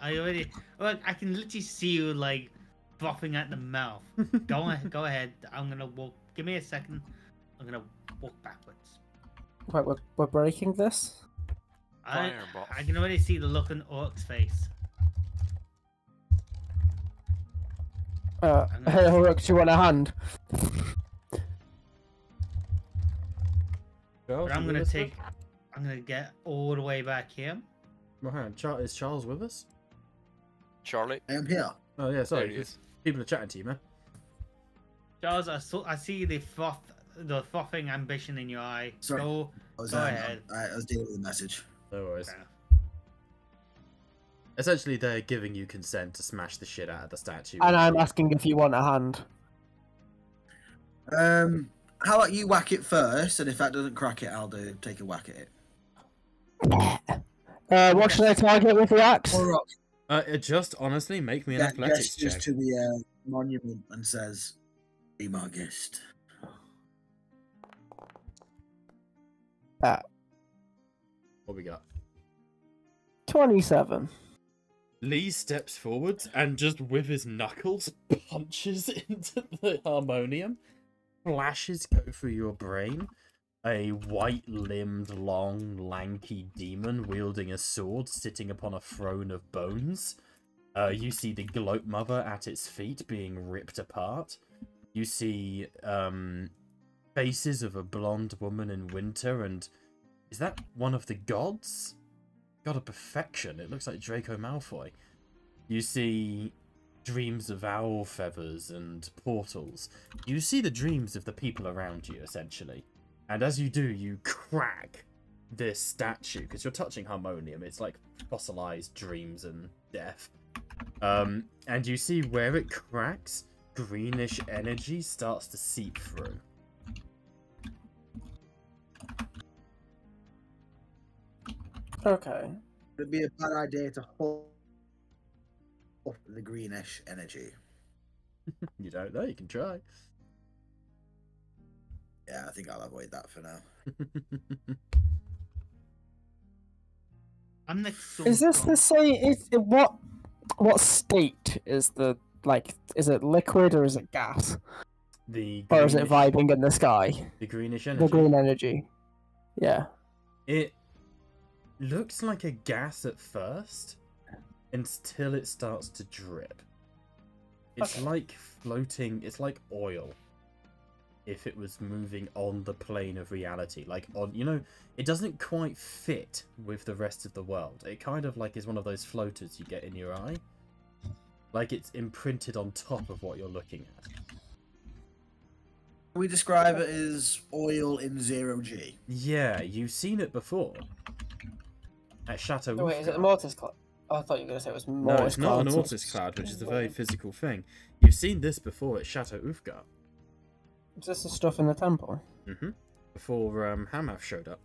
I already. Look, I can literally see you like frothing at the mouth. go ahead. Go ahead. I'm gonna walk. Give me a second. I'm gonna walk backwards. wait, we're, we're breaking this. I, Fireball. I can already see the look on Orc's face. Uh, I'm hey, Rook, do you want a hand? Charles, I'm gonna with us, take. I'm gonna get all the way back here. Well, hang on, Char- is Charles with us? Charlie. I am here. Oh yeah, There sorry. he is. People are chatting to you, man. Charles, I saw. I see the froth, the frothing ambition in your eye. Sorry. Go. I was, Go um, ahead. I, I was dealing with a message. No worries. Fair enough. Essentially, they're giving you consent to smash the shit out of the statue. And I'm asking if you want a hand. Um, how about you whack it first, and if that doesn't crack it, I'll do take a whack at it. Uh, what should I target with the axe? Uh, it just honestly make me an ge- athletics gestures check. to the uh, monument and says, "Be my guest." What we got? 27. Lee steps forwards and just with his knuckles punches into the harmonium. Flashes go through your brain. A white limbed, long, lanky demon wielding a sword sitting upon a throne of bones. Uh, you see the gloat mother at its feet being ripped apart. You see um, faces of a blonde woman in winter, and is that one of the gods? God of perfection. It looks like Draco Malfoy. You see dreams of owl feathers and portals. You see the dreams of the people around you, essentially. And as you do, you crack this statue because you're touching harmonium. It's like fossilized dreams and death. Um, and you see where it cracks, greenish energy starts to seep through. Okay. It'd be a bad idea to hold up the greenish energy. You don't know, you can try. Yeah, I think I'll avoid that for now. I'm next. Is this the same? Is it, what? What state is the like? Is it liquid or is it gas? the Or is it greenish- vibing in the sky? The greenish energy. The green energy. Yeah. It looks like a gas at first until it starts to drip. It's Okay. like floating, it's like oil if it was moving on the plane of reality. Like on you know, it doesn't quite fit with the rest of the world. It kind of like is one of those floaters you get in your eye. Like it's imprinted on top of what you're looking at. We describe it as oil in zero G. Yeah, you've seen it before. At Chateau. Oh, wait, is it the mortis cloud? Oh, I thought you were going to say it was Mortis No, mortis it's not an Mortis it's- Cloud, which is a very physical thing. You've seen this before at Chateau Ufgar. Is this the stuff in the temple? Mm-hmm. Before um, Hamath showed up.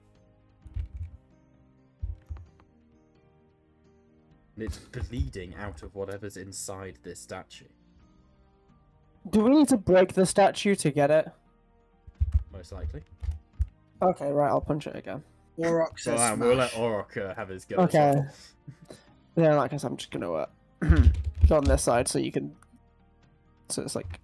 And it's bleeding out of whatever's inside this statue. Do we need to break the statue to get it? Most likely. Okay, right, I'll punch it again. Orok So says um, we'll let smash. Orok uh, have his go. as Okay. well. Yeah, like I said, I'm just gonna uh, go on this side so you can. So it's like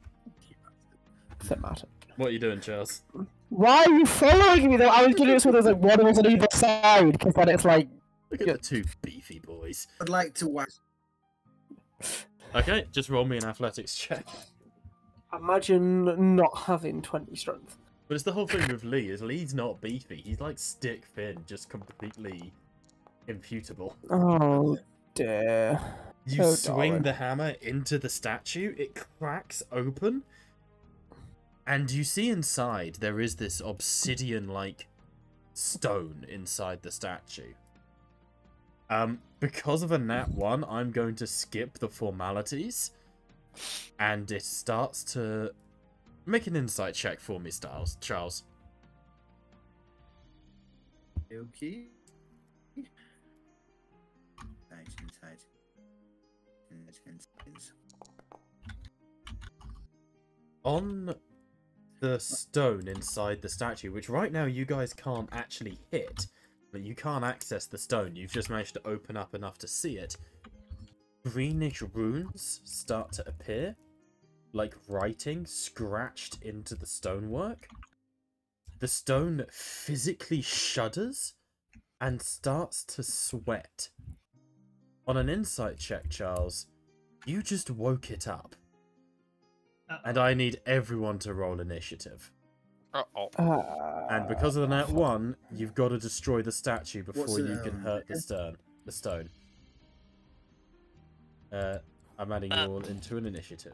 thematic. What are you doing, Charles? Why are you following me though? I was doing it so there's like one of us on either side, because then it's like Look at Yeah. the two beefy boys. I'd like to whack. Okay, just roll me an athletics check. imagine not having 20 strength. But it's the whole thing with Lee, is Lee's not beefy. He's like stick thin, just completely imputable. Oh dear. You Oh, swing darling. the hammer into the statue, it cracks open, and you see inside there is this obsidian like stone inside the statue. Um, because of a nat one, I'm going to skip the formalities, and it starts to make an insight check for me, Styles. Charles. Okay. Inside, inside. on the stone inside the statue, which right now you guys can't actually hit, but you can't access the stone. You've just managed to open up enough to see it. Greenish runes start to appear, like writing scratched into the stonework. The stone physically shudders and starts to sweat. On an insight check, Charles, you just woke it up. And I need everyone to roll initiative. Uh-oh. Uh, And because of the nat one, you've got to destroy the statue before you can um, hurt the stone. The stone. Uh, I'm adding you Uh. all into an initiative.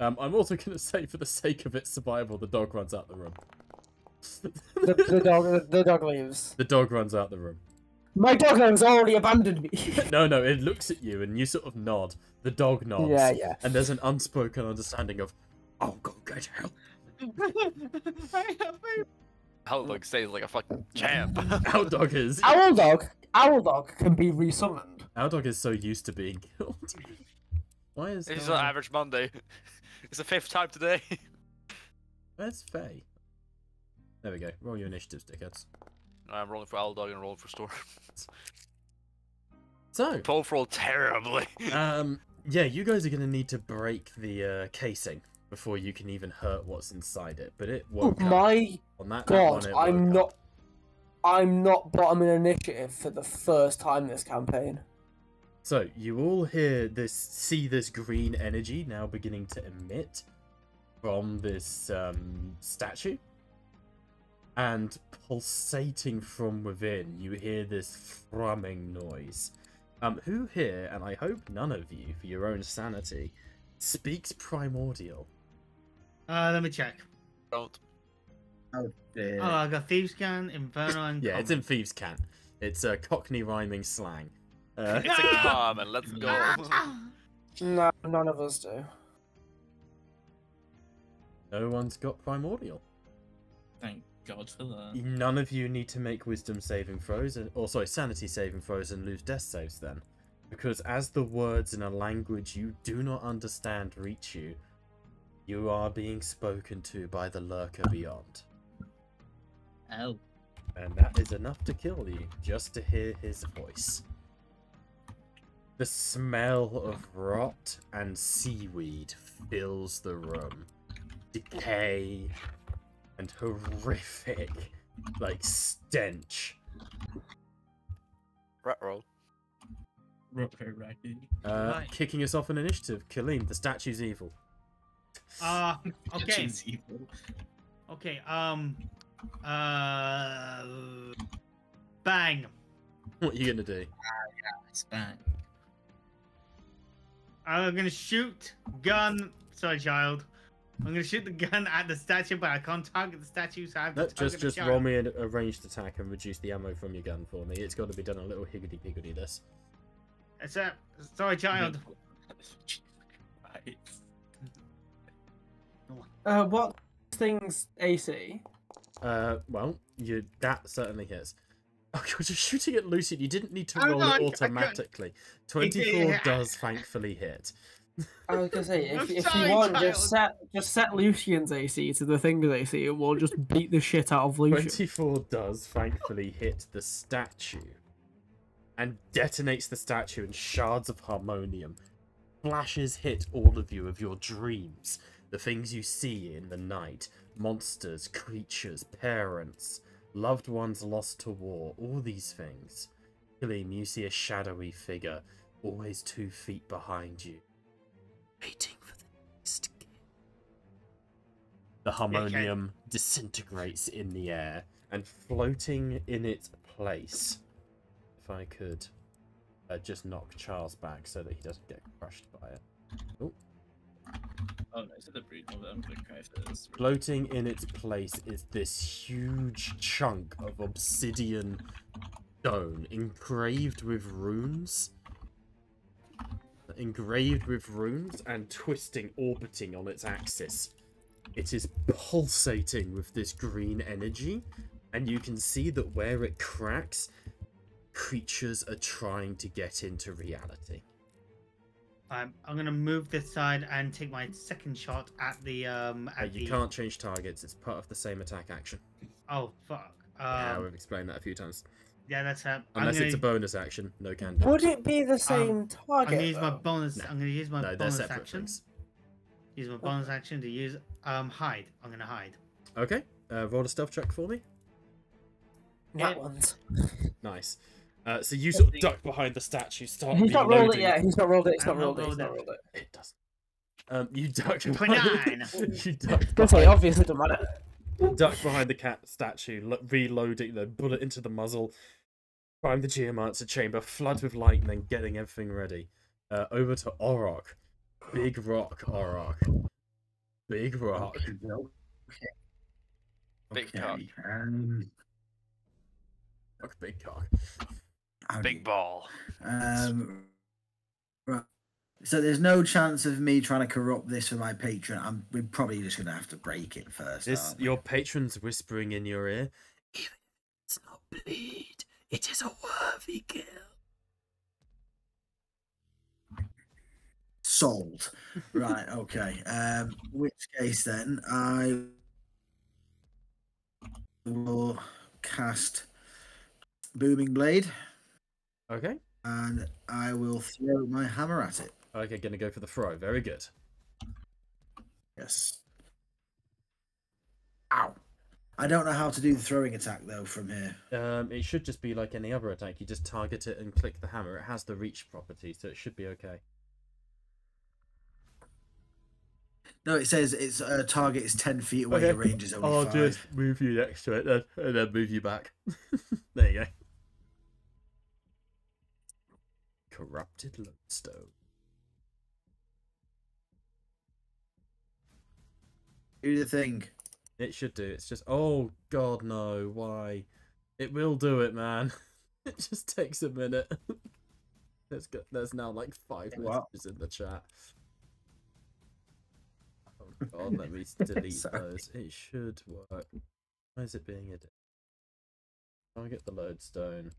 Um, I'm also going to say, for the sake of its survival, the dog runs out the room. the, the dog, the, the dog leaves. the dog runs out the room. My dog has already abandoned me. No, no, it looks at you and you sort of nod. The dog nods. yeah, yeah. And there's an unspoken understanding of, I'll go get help. How like stays like a fucking champ. Our dog is. Owl dog, owl dog can be resummoned. Our dog is so used to being killed. Why is It's no- an average Monday. It's the fifth time today. Where's Faye? There we go. Roll your initiatives, dickheads. I'm rolling for Owl Dog and rolling for Storm. So, Both roll terribly. um, yeah, you guys are gonna need to break the uh, casing before you can even hurt what's inside it. But it Oh won't. my on that, that god, one, I'm not. up. I'm not bottom in initiative for the first time this campaign. So you all hear this, see this green energy now beginning to emit from this um, statue, and pulsating from within, you hear this thrumming noise. Um, who here, and I hope none of you, for your own sanity, speaks primordial? Uh, let me check. Don't. Oh, dear. Oh, I got Thieves' Cant, Infernal, and Yeah, it's in thieves' Cant. It's a Cockney rhyming slang. Uh, It's a common. Let's go. No, none of us do. no one's got primordial. Thank God for that. None of you need to make wisdom saving throws, and, or sorry, sanity saving throws and lose death saves then. Because as the words in a language you do not understand reach you, you are being spoken to by the lurker beyond. Oh. And that is enough to kill you, just to hear his voice. The smell of rot and seaweed fills the room. Decay and horrific, like, stench. Rat roll. Rocco Racky. Uh, Right. Kicking us off an initiative. Kaleem, the statue's evil. Uh, okay. She's evil. Okay, um, uh, bang. What are you gonna do? It's bang. I'm gonna shoot gun. Sorry, child. I'm gonna shoot the gun at the statue, but I can't target the statue, so I have to No, target just the just child. roll me a, a ranged attack and reduce the ammo from your gun for me. It's got to be done a little higgity piggity this. It's a, sorry, child. Uh, what things AC? Uh, well, you that certainly hits. Oh, you're just shooting at Lucy. You didn't need to Oh, roll no, I- I it can't- automatically. Twenty-four yeah. does thankfully hit. I was gonna say, if, if sorry, you want, child. just set just set Lucian's AC to the thing's AC, and we'll just beat the shit out of Lucian. Twenty-four does thankfully hit the statue, and detonates the statue in shards of harmonium. Flashes hit all of you of your dreams, the things you see in the night, monsters, creatures, parents, loved ones lost to war, all these things. Killian, you see a shadowy figure, always two feet behind you, waiting for the next kill. The harmonium disintegrates in the air and floating in its place. If I could uh, just knock Charles back so that he doesn't get crushed by it. Oh. Oh. Floating in its place is this huge chunk of obsidian stone engraved with runes. Engraved with runes and twisting, orbiting on its axis. It is pulsating with this green energy, and you can see that where it cracks, creatures are trying to get into reality. I'm, I'm gonna move this side and take my second shot at the um. At you the... can't change targets, it's part of the same attack action. Oh fuck. yeah, Um, we've explained that a few times. yeah, that's uh, Unless gonna, it's a bonus action, no can do. Would it be the same I'm target? gonna use my bonus. No. I'm gonna use my No, bonus separate action. things. Use my bonus action to use um hide. I'm gonna hide. Okay, uh, roll a stealth check for me. That Yeah. one's. Nice. Uh, so you sort of duck behind the statue, start He's not rolled it yet. He's not rolled it. He's not not rolled it. He's rolled not rolled it. It does. Um, you duck. Twenty-nine. you duck. That's like behind- obviously don't matter. duck behind the cat statue, lo- reloading the bullet into the muzzle, climb the geomancer chamber, flood with light, and then getting everything ready. Uh, over to Orok. Big rock, Orok. Big rock. Big Okay, cock. Um, Rock, big cock. How do Big ball. Um, right. So there's no chance of me trying to corrupt this for my patron. I'm we're probably just gonna have to break it first. This your patron's whispering in your ear. Even if it's not bleed, it is a worthy kill. sold. right. Okay. Um, which case then I will cast booming blade Okay. and I will throw my hammer at it. Okay, gonna go for the throw. Very good. Yes. Ow. I don't know how to do the throwing attack though from here. Um, it should just be like any other attack. You just target it and click the hammer. It has the reach property, so it should be okay. No, it says its uh, target is ten feet away. Okay. Your range is only I'll five. just move you next to it then, and then move you back. there you go. Corrupted lodestone. Do the thing. It should do. It's just. Oh God, no! Why? It will do it, man. it just takes a minute. There's got. There's now like five messages in the chat. Oh God, let me delete those. It should work. Why is it being a? dick? Target the lodestone.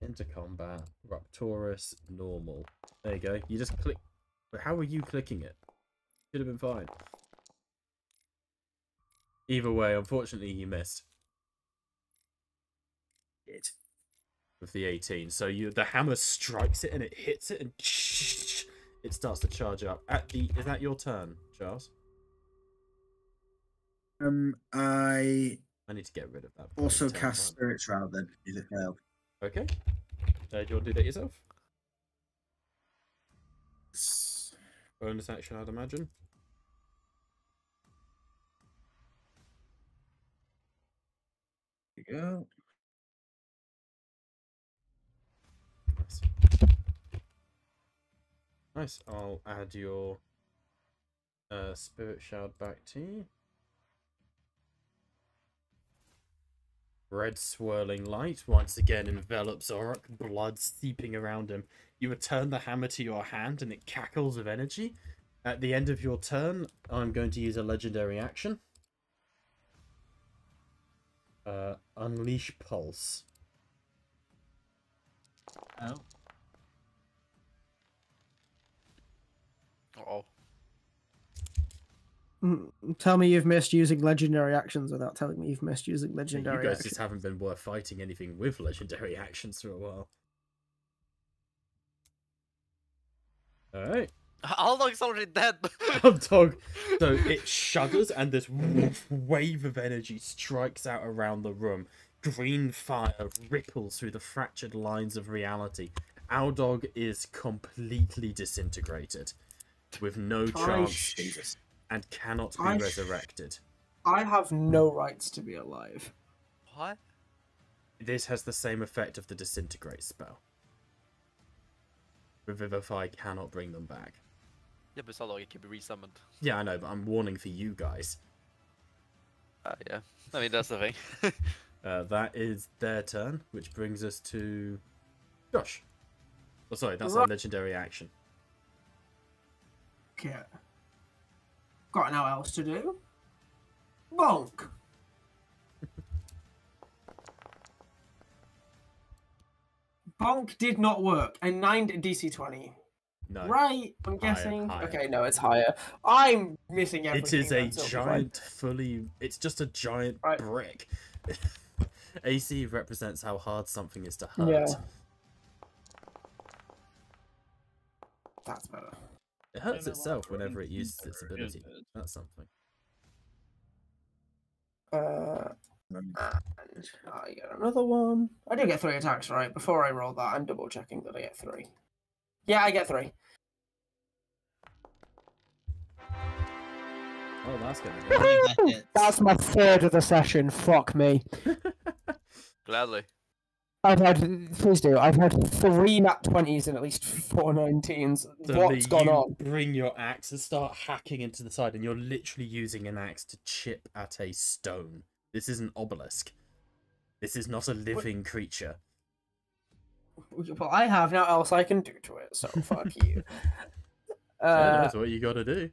Into combat. Ruptorus. Normal. There you go. You just click. But how are you clicking it? Should have been fine. Either way, unfortunately, you missed It. with the 18. So you the hammer strikes it and it hits it and it starts to charge up. At the is that your turn, Charles? Um, I I need to get rid of that. also cast terrifying- spirits round then. If it failed. Okay. Uh, do you want to do that yourself? Bonus action, I'd imagine. There you go. Nice. Nice. I'll add your uh, spirit shard back to you. Red swirling light once again envelops Orok, blood seeping around him. You return the hammer to your hand and it cackles of energy. At the end of your turn, I'm going to use a legendary action. Uh, Unleash Pulse. Oh. Oh, Mm, Tell me you've missed using legendary actions without telling me you've missed using legendary. You guys actions. just haven't been worth fighting anything with legendary actions for a while. Alright. how long is already dead? Hot dog. So it shudders and this wave of energy strikes out around the room. Green fire ripples through the fractured lines of reality. Our dog is completely disintegrated. With no chance Jesus. And cannot be I sh- resurrected. I have no rights to be alive. What? This has the same effect of the disintegrate spell. Revivify cannot bring them back. Yeah, but it's not like it can be resummoned. Yeah, I know, but I'm warning for you guys. Uh, yeah. I mean, that's the thing. Uh, that is their turn, which brings us to Josh. Oh, sorry, that's our Right. legendary action. Okay. Got no else to do. Bonk. Bonk did not work. A 9 DC 20. No, Right, I'm Higher, guessing. higher. Okay, no, it's higher. I'm missing it everything. is a giant, fully. It's just a giant Right. brick. AC represents how hard something is to hurt. Yeah. That's better. It hurts itself whenever it uses its ability. good. That's something. Uh, and I get another one. I do get three attacks, right? Before I roll that, I'm double checking that I get three. Yeah, I get three. Oh, that's gonna I believe that hits. That's my third of the session. Fuck me. Gladly. I've had, please do. I've had three nat twenties and at least four 19s. Suddenly What's gone you on? Bring your axe and start hacking into the side, and you're literally using an axe to chip at a stone. This is an obelisk. This is not a living creature. Well, I have now else I can do to it, so fuck you. Uh, that's what you gotta do.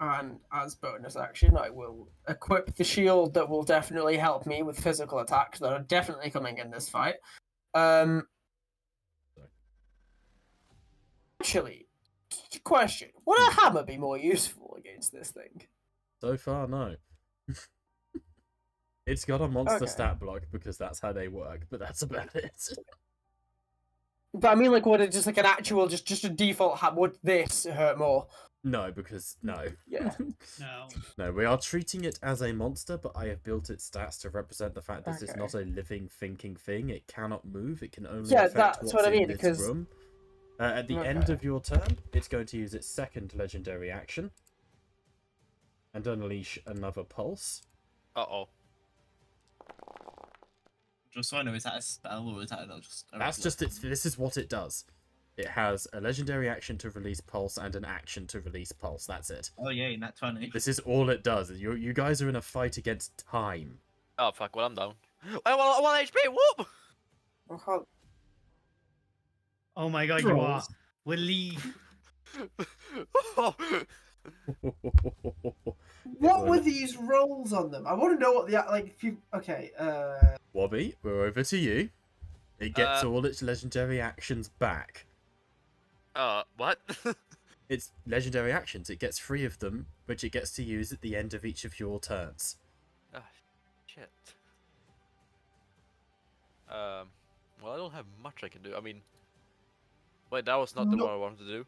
And as bonus action, I will equip the shield that will definitely help me with physical attacks that are definitely coming in this fight. Um, actually, question: Would a hammer be more useful against this thing? So far, no. it's got a monster Okay. stat block because that's how they work, but that's about it. But I mean, like, would it just like an actual, just just a default hammer? Would this hurt more? No, because no. Yeah. No. No, we are treating it as a monster, but I have built its stats to represent the fact this is Okay. not a living, thinking thing. It cannot move. It can only Yeah, affect that's what's what I in mean, this because- room. Uh, at the end of your turn, it's going to use its second legendary action and unleash another pulse. Uh oh. Just so I know, is that a spell or is that just? a That's just its. This is what it does. It has a legendary action to release pulse and an action to release pulse. That's it. Oh yeah, in that twenty. This is all it does. You you guys are in a fight against time. Oh fuck, well I'm down. I want one HP, whoop! Okay. Oh my god, you are. Trolls. We'll leave. What were these rolls on them? I want to know what the like. If you okay, uh, Wobby, we're over to you. It gets Uh, all its legendary actions back. Uh, what? It's legendary actions. It gets three of them, which it gets to use at the end of each of your turns. Ah, shit. Um, well, I don't have much I can do. I mean, wait, that was not the No. one I wanted to do.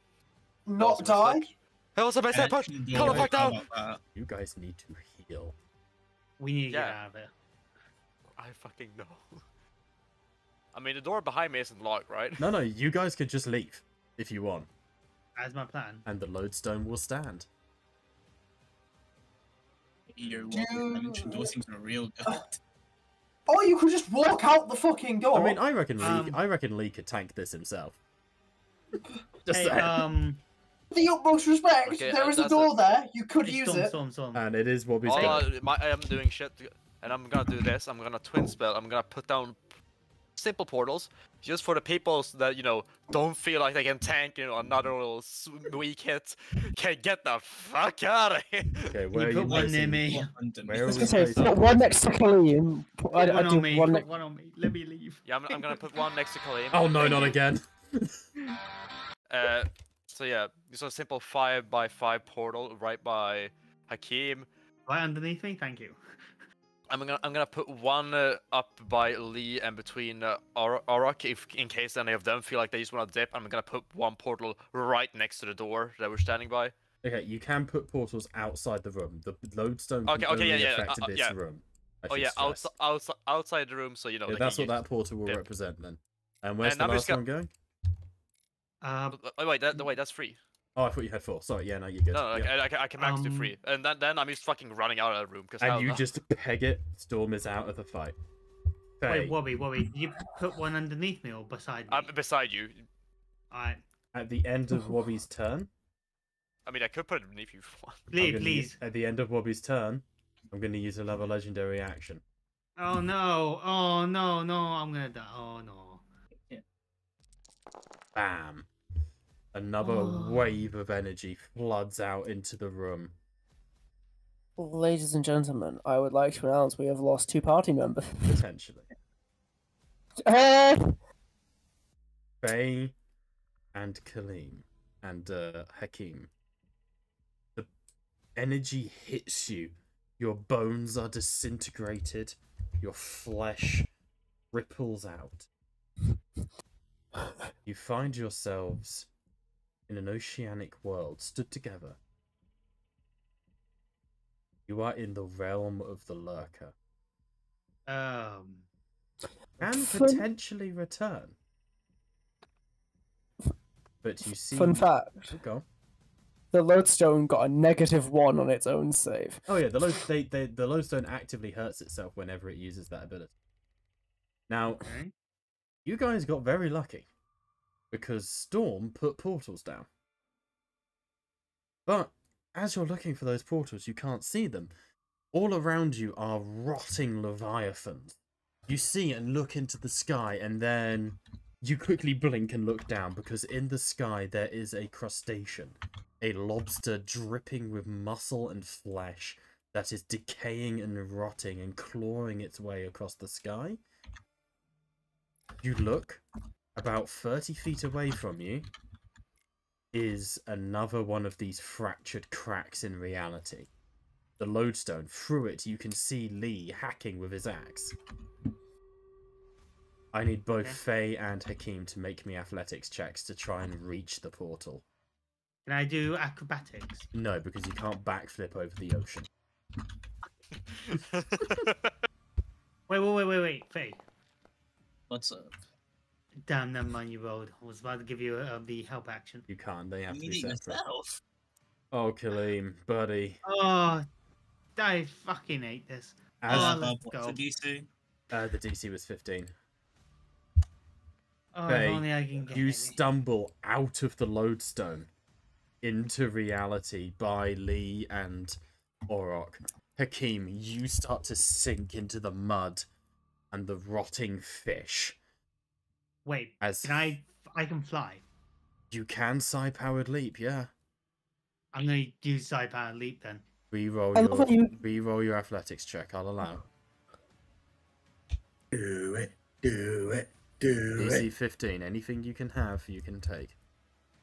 That not was a die. mistake. That was a mistake. And Push. actually, Call the yeah, fuck how down. about? You guys need to heal. We need to get Yeah. out of here. I fucking know. I mean, the door behind me isn't locked, right? No, no, you guys could just leave if you want, That's my plan. and the lodestone will stand. Your Do- dimension door seems real good. Or you could just walk out the fucking door. I mean, I reckon Lee. Um, I reckon Lee could tank this himself. Just Hey, saying. um, the utmost respect. Okay, there uh, a door a- there. You could it's use storm, it. storm, storm. and it is Wobby's All turn. I, I am doing shit, and I'm gonna do this. I'm gonna twin spell. I'm gonna put down simple portals just for the people that you know don't feel like they can tank, you know, another little s- weak hit. Can get the fuck out of here. Okay, where are put you one near me. Under Where are I was we gonna say, put one next to Colleen. I, I one do on me. one Put one on me. Let me leave. Yeah, I'm, I'm gonna put one next to Kaleem. Oh no, not again. Uh, so yeah, it's a simple five by five portal right by Hakim. Right underneath me. Thank you. I'm gonna I'm gonna put one uh, up by Lee and between uh, Ar- Arak if in case any of them feel like they just want to dip. I'm gonna put one portal right next to the door that we're standing by. Okay, you can put portals outside the room. The lodestone can Okay, okay, only yeah, yeah, affect uh, uh, this yeah. room. I oh yeah, stress. outside outside outside the room, so you know. Yeah, that's what that portal will dip. represent then. And where's And the I'm last gonna- one going? Uh, Oh, wait, that, wait, that's free. Oh, I thought you had four. Sorry, yeah, no, you're good. No, like, Yeah. I, I, can- I can max to Um, three, and then then I'm just fucking running out of the room because And you just peg it. Storm is out of the fight. Faye, Wait, Wobby, Wobby, you put one underneath me or beside me? I'm beside you. Alright. at the end of Wobby's turn, I mean, I could put it beneath you if you Please, please. use- at the end of Wobby's turn, I'm going to use another legendary action. Oh no! Oh no! No! I'm gonna die. Oh no! Bam! Another Oh. wave of energy floods out into the room. Ladies and gentlemen, I would like to announce we have lost two party members. Potentially. Uh, Faye and Kaleem and uh, Hakim. The energy hits you. Your bones are disintegrated. Your flesh ripples out. You find yourselves in an oceanic world, stood together. You are in the realm of the lurker. Um. and Fun- potentially return. But you see, fun fact: go on. the lodestone got a negative one on its own save. Oh yeah, the load they, they the lodestone actively hurts itself whenever it uses that ability. Now, Okay. you guys got very lucky because Storm put portals down. But as you're looking for those portals, you can't see them. All around you are rotting leviathans. You see and look into the sky, and then you quickly blink and look down because in the sky there is a crustacean, a lobster dripping with muscle and flesh that is decaying and rotting and clawing its way across the sky. You look, about 30 feet away from you is another one of these fractured cracks in reality. The lodestone, through it, you can see Lee hacking with his axe. I need both Okay. Faye and Hakim to make me athletics checks to try and reach the portal. Can I do acrobatics? No, because you can't backflip over the ocean. Wait, wait, wait, wait, wait, Faye. What's up? Damn, never mind. You rolled. I was about to give you uh, the help action. You can't, they have to be need it separate. yourself. Oh, Kaleem, buddy. Oh, I fucking hate this. As Oh, Uh, let's go. the DC? uh, the DC was 15. Oh, if Faye, only I can get You it. stumble out of the lodestone into reality by Lee and Orok. Hakim, you start to sink into the mud and the rotting fish. Wait, As can I? I can fly. you can psi powered leap, yeah. I'm gonna use psi powered leap then. Reroll I your love that you- reroll your athletics check. I'll allow. Do it, do it, do DC it. 15. Anything you can have, you can take.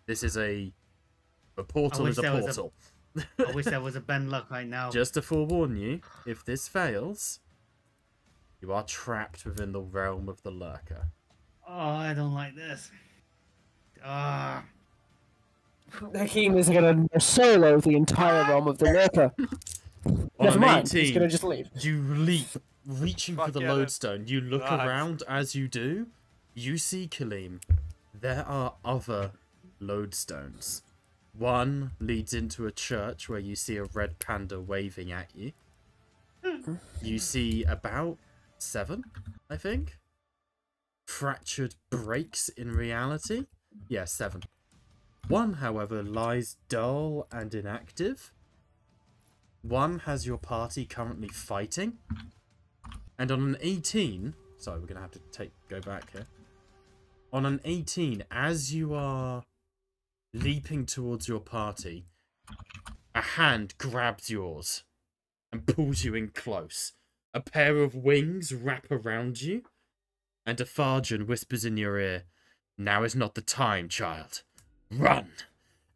This is a a portal is a there was a- portal. I wish there was a Bend Luck right now. Just to forewarn you, if this fails, you are trapped within the realm of the lurker. Oh, I don't like this. Ah, Hakim is gonna solo the entire realm of the lurker. On Never an mind, he's gonna just leave. you leap, reaching for the yeah, then. lodestone. You look Nice. around as you do. You see Kaleem. There are other lodestones. One leads into a church where you see a red panda waving at you. You see about seven, I think. Fractured breaks in reality. Yeah, seven. One, however, lies dull and inactive. One has your party currently fighting. And on an 18, sorry, we're going to have to take go back here. On an 18, as you are leaping towards your party, a hand grabs yours and pulls you in close. A pair of wings wrap around you, and a Farjan whispers in your ear, Now is not the time, child. Run!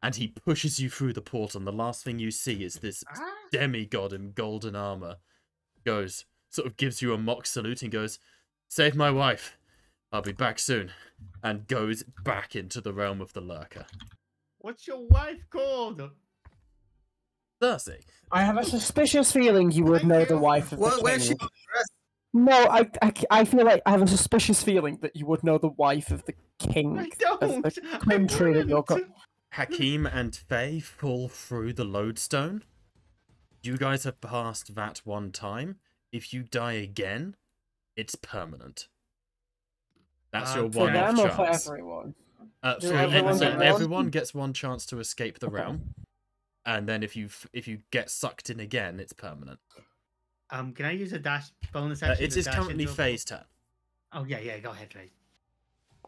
And he pushes you through the portal, and the last thing you see is this ah. demigod in golden armor goes, sort of gives you a mock salute and goes, Save my wife. I'll be back soon. And goes back into the realm of the lurker. What's your wife called? Cersei. I have a suspicious feeling you would know the wife of Well, the where's king. she? No, I, I, I feel like I have a suspicious feeling that you would know the wife of the king I don't. the country that you're. Co- Hakim and Faye fall through the lodestone. You guys have passed that one time. If you die again, it's permanent. That's Uh, your For one them off or for chance. everyone? Uh, for everyone so everyone gets one chance to escape the Okay. realm, and then if you if you get sucked in again, it's permanent. Um, can I use a dash bonus Uh, action? it to is dash currently into a- turn. Oh yeah, yeah. Go ahead, Faye.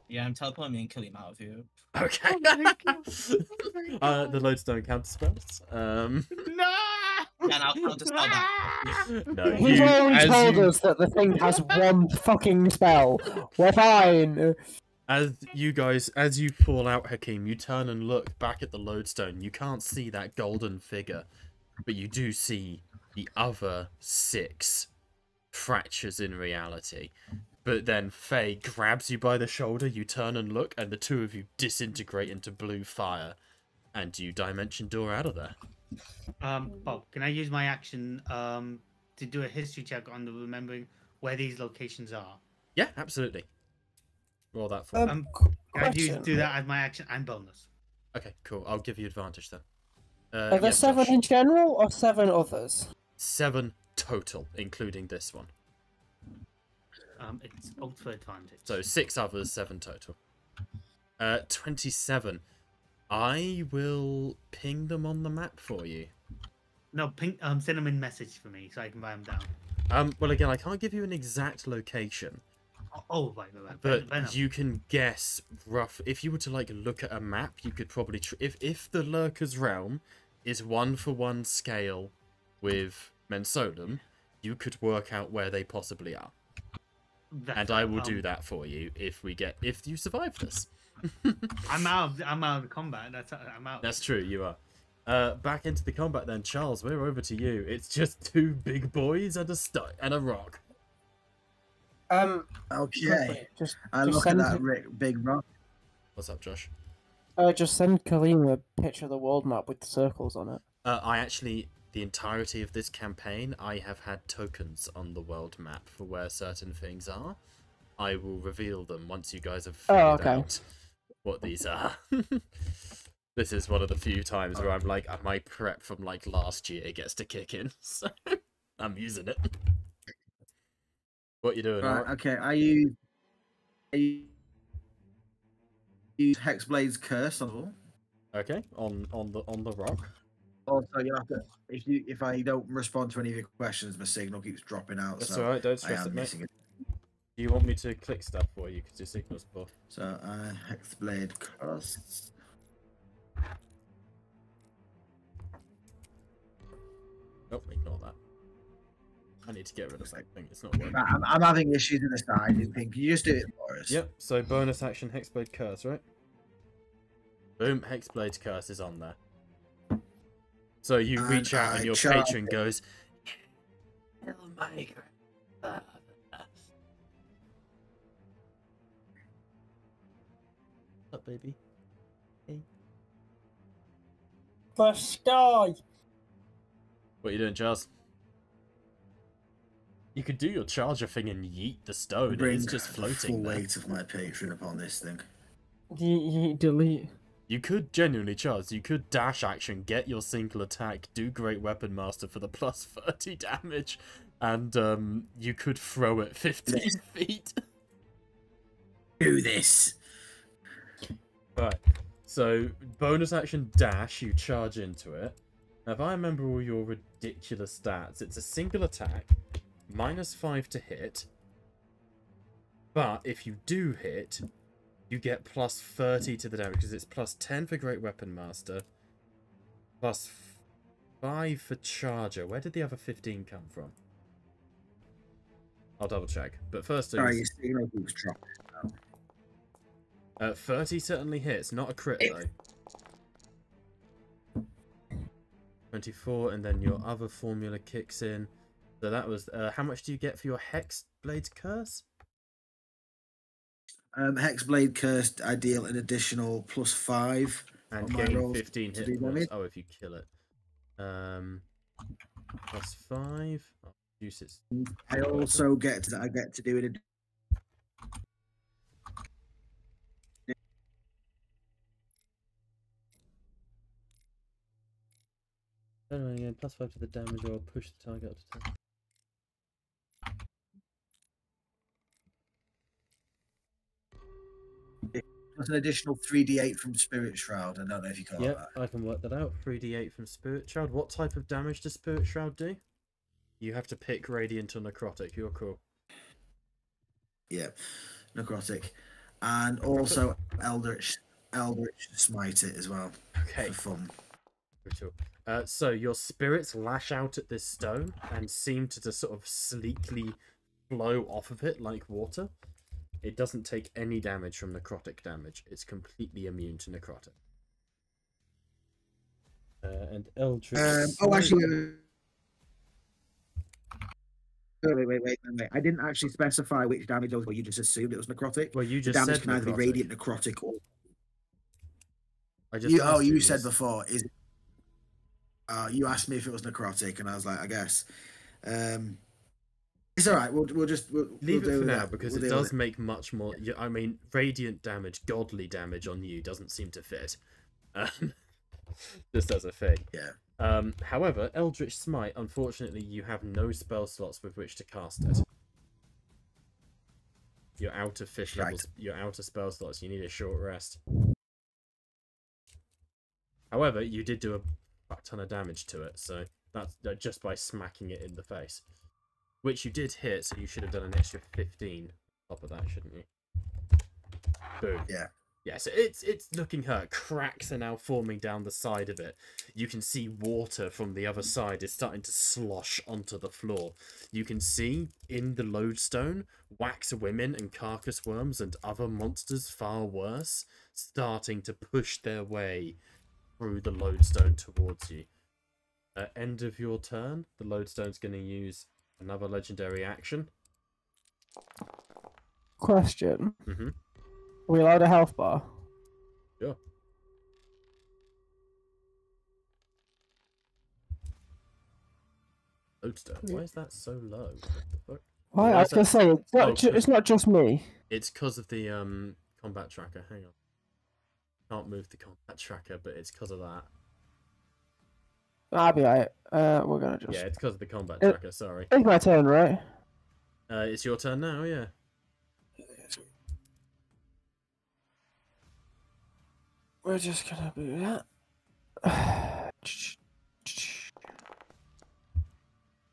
Yeah, I'm teleporting me and killing him out of here. Okay. uh, the lodestone counter spells. Um, No. Yeah, and I'll counter spell that. no, He's you, already told you- us that the thing has one fucking spell. We're fine. As you guys, as you fall out, Hakim, you turn and look back at the lodestone. You can't see that golden figure, but you do see the other six fractures in reality. But then Faye grabs you by the shoulder, you turn and look, and the two of you disintegrate into blue fire, and you dimension door out of there. Um, Bob, can I use my action um to do a history check on the remembering where these locations are? Yeah, absolutely. Roll that for Um, me. Um, Can I use, do that as my action and bonus? Okay, cool. I'll give you advantage then. Uh, Are there yeah, seven Josh. in general or seven others? Seven total, including this one. Um, it's ult for advantage. So six others, seven total. Uh, 27. I will ping them on the map for you. no, pink. Um, send them in message for me so I can write them down. Um, well, again, I can't give you an exact location, Oh, oh right, right, right. but Venom. you can guess rough. If you were to like look at a map, you could probably if if the Lurker's realm is one for one scale with Mensolum, you could work out where they possibly are, That's and I will um, do that for you if we get if you survive this. I'm out. Of, I'm out of combat. That's I'm out. That's true, you are. Uh, back into the combat then, Charles. We're over to you. It's just two big boys and a stu- and a rock. Um, Okay. just I just look at that it- big rock. What's up, Josh? uh, just send Kaleem a picture of the world map with the circles on it. Uh, I actually, the entirety of this campaign, I have had tokens on the world map for where certain things are. I will reveal them once you guys have Oh, okay. out what these are. this is one of the few times where I'm like, my prep from like last year gets to kick in, so I'm using it. What you doing? Right, Art? okay. I use, I use Hexblade's curse on all. Okay, on on the on the rock. Also, you have to if you if I don't respond to any of your questions, my signal keeps dropping out. That's so alright. Don't stress am it, mate. missing it. Do you want me to click stuff for you because your signal's poor? So uh, Hexblade curse. Nope, ignore that. I need to get rid of something. It's not working. I'm, I'm having issues in the side. You think you just do it for us? Yep. So bonus action Hexblade Curse, right? Boom. Hexblade Curse is on there. So you And reach out I and your charge patron it. goes. Kill my grandfather. Up, baby. The sky. What are you doing, Charles? You could do your charger thing and yeet the stone. Bring It's just the floating full there. weight of my patron upon this thing. You, you delete. You could genuinely, Charles, you could dash action, get your single attack, do Great Weapon Master for the plus 30 damage, and um, you could throw it 15 Yes. feet. Do this. Right. So, bonus action dash, you charge into it. Now, if I remember all your ridiculous stats, it's a single attack, minus 5 to hit, but if you do hit, you get plus 30 to the damage, because it's plus 10 for Great Weapon Master, plus 5 for Charger. Where did the other 15 come from? I'll double check. But first, Sorry, it's- your signal keeps dropping. uh, 30 certainly hits, not a crit though. 24, and then your other formula kicks in. So that was. Uh, how much do you get for your Hex Blade Curse? Um, Hexblade Cursed, ideal an additional plus five. And gain 15 hit points. Oh, if you kill it. Um, plus five. Oh, uses. I also get that I get to do it. Anyway, yeah, plus five to the damage or push the target up to ten. Plus an additional 3d8 from Spirit Shroud. I don't know if you Yep, that. I can work that out. 3d8 from Spirit Shroud. What type of damage does Spirit Shroud do? You have to pick Radiant or Necrotic. You're cool. Yeah, necrotic, and also Eldritch Eldritch Smite it as well Okay. for fun. Brutal. Uh, so your spirits lash out at this stone and seem to just sort of sleekly flow off of it like water. It doesn't take any damage from necrotic damage. It's completely immune to necrotic. Uh, and Eldritch. Um, oh, actually. Wait, wait, wait, wait, wait, wait. I didn't actually specify which damage it was, but you just assumed it was necrotic. Well, you The just damage said can either be necrotic. radiant, necrotic, or I just you, oh, you this. said before is. Uh, you asked me if it was necrotic, and I was like, I guess. Um, it's all right. We'll we'll just we'll, Leave we'll it for with now that. because We'll it does make much more. I mean, radiant damage, godly damage on you doesn't seem to fit. Um, just as a thing. Yeah. Um, however, Eldritch Smite, unfortunately, you have no spell slots with which to cast it. You're out of fish Right. levels. You're out of spell slots. You need a short rest. However, you did do a ton of damage to it, so that's uh, just by smacking it in the face. Which you did hit, so you should have done an extra 15 on top of that, shouldn't you? Boom. Yeah. Yeah, so it's it's looking hurt. Cracks are now forming down the side of it. You can see water from the other side is starting to slosh onto the floor. You can see in the lodestone wax women and carcass worms and other monsters far worse starting to push their way through the lodestone towards you. At end of your turn, the lodestone's going to use another legendary action. Question: Mm-hmm. Are we allowed a health bar? Sure. Lodestone. Why is that so low? What the fuck? Why? Why I was gonna that- say it's not. Oh, ju- it's not just me. It's because of the um combat tracker. Hang on. Can't move the combat tracker, but it's because of that. I'll be alright. Uh, we're gonna just. Yeah, it's because of the combat Uh, tracker. Sorry. It's my turn, right? Uh, it's your turn now. Yeah. We're just gonna do that.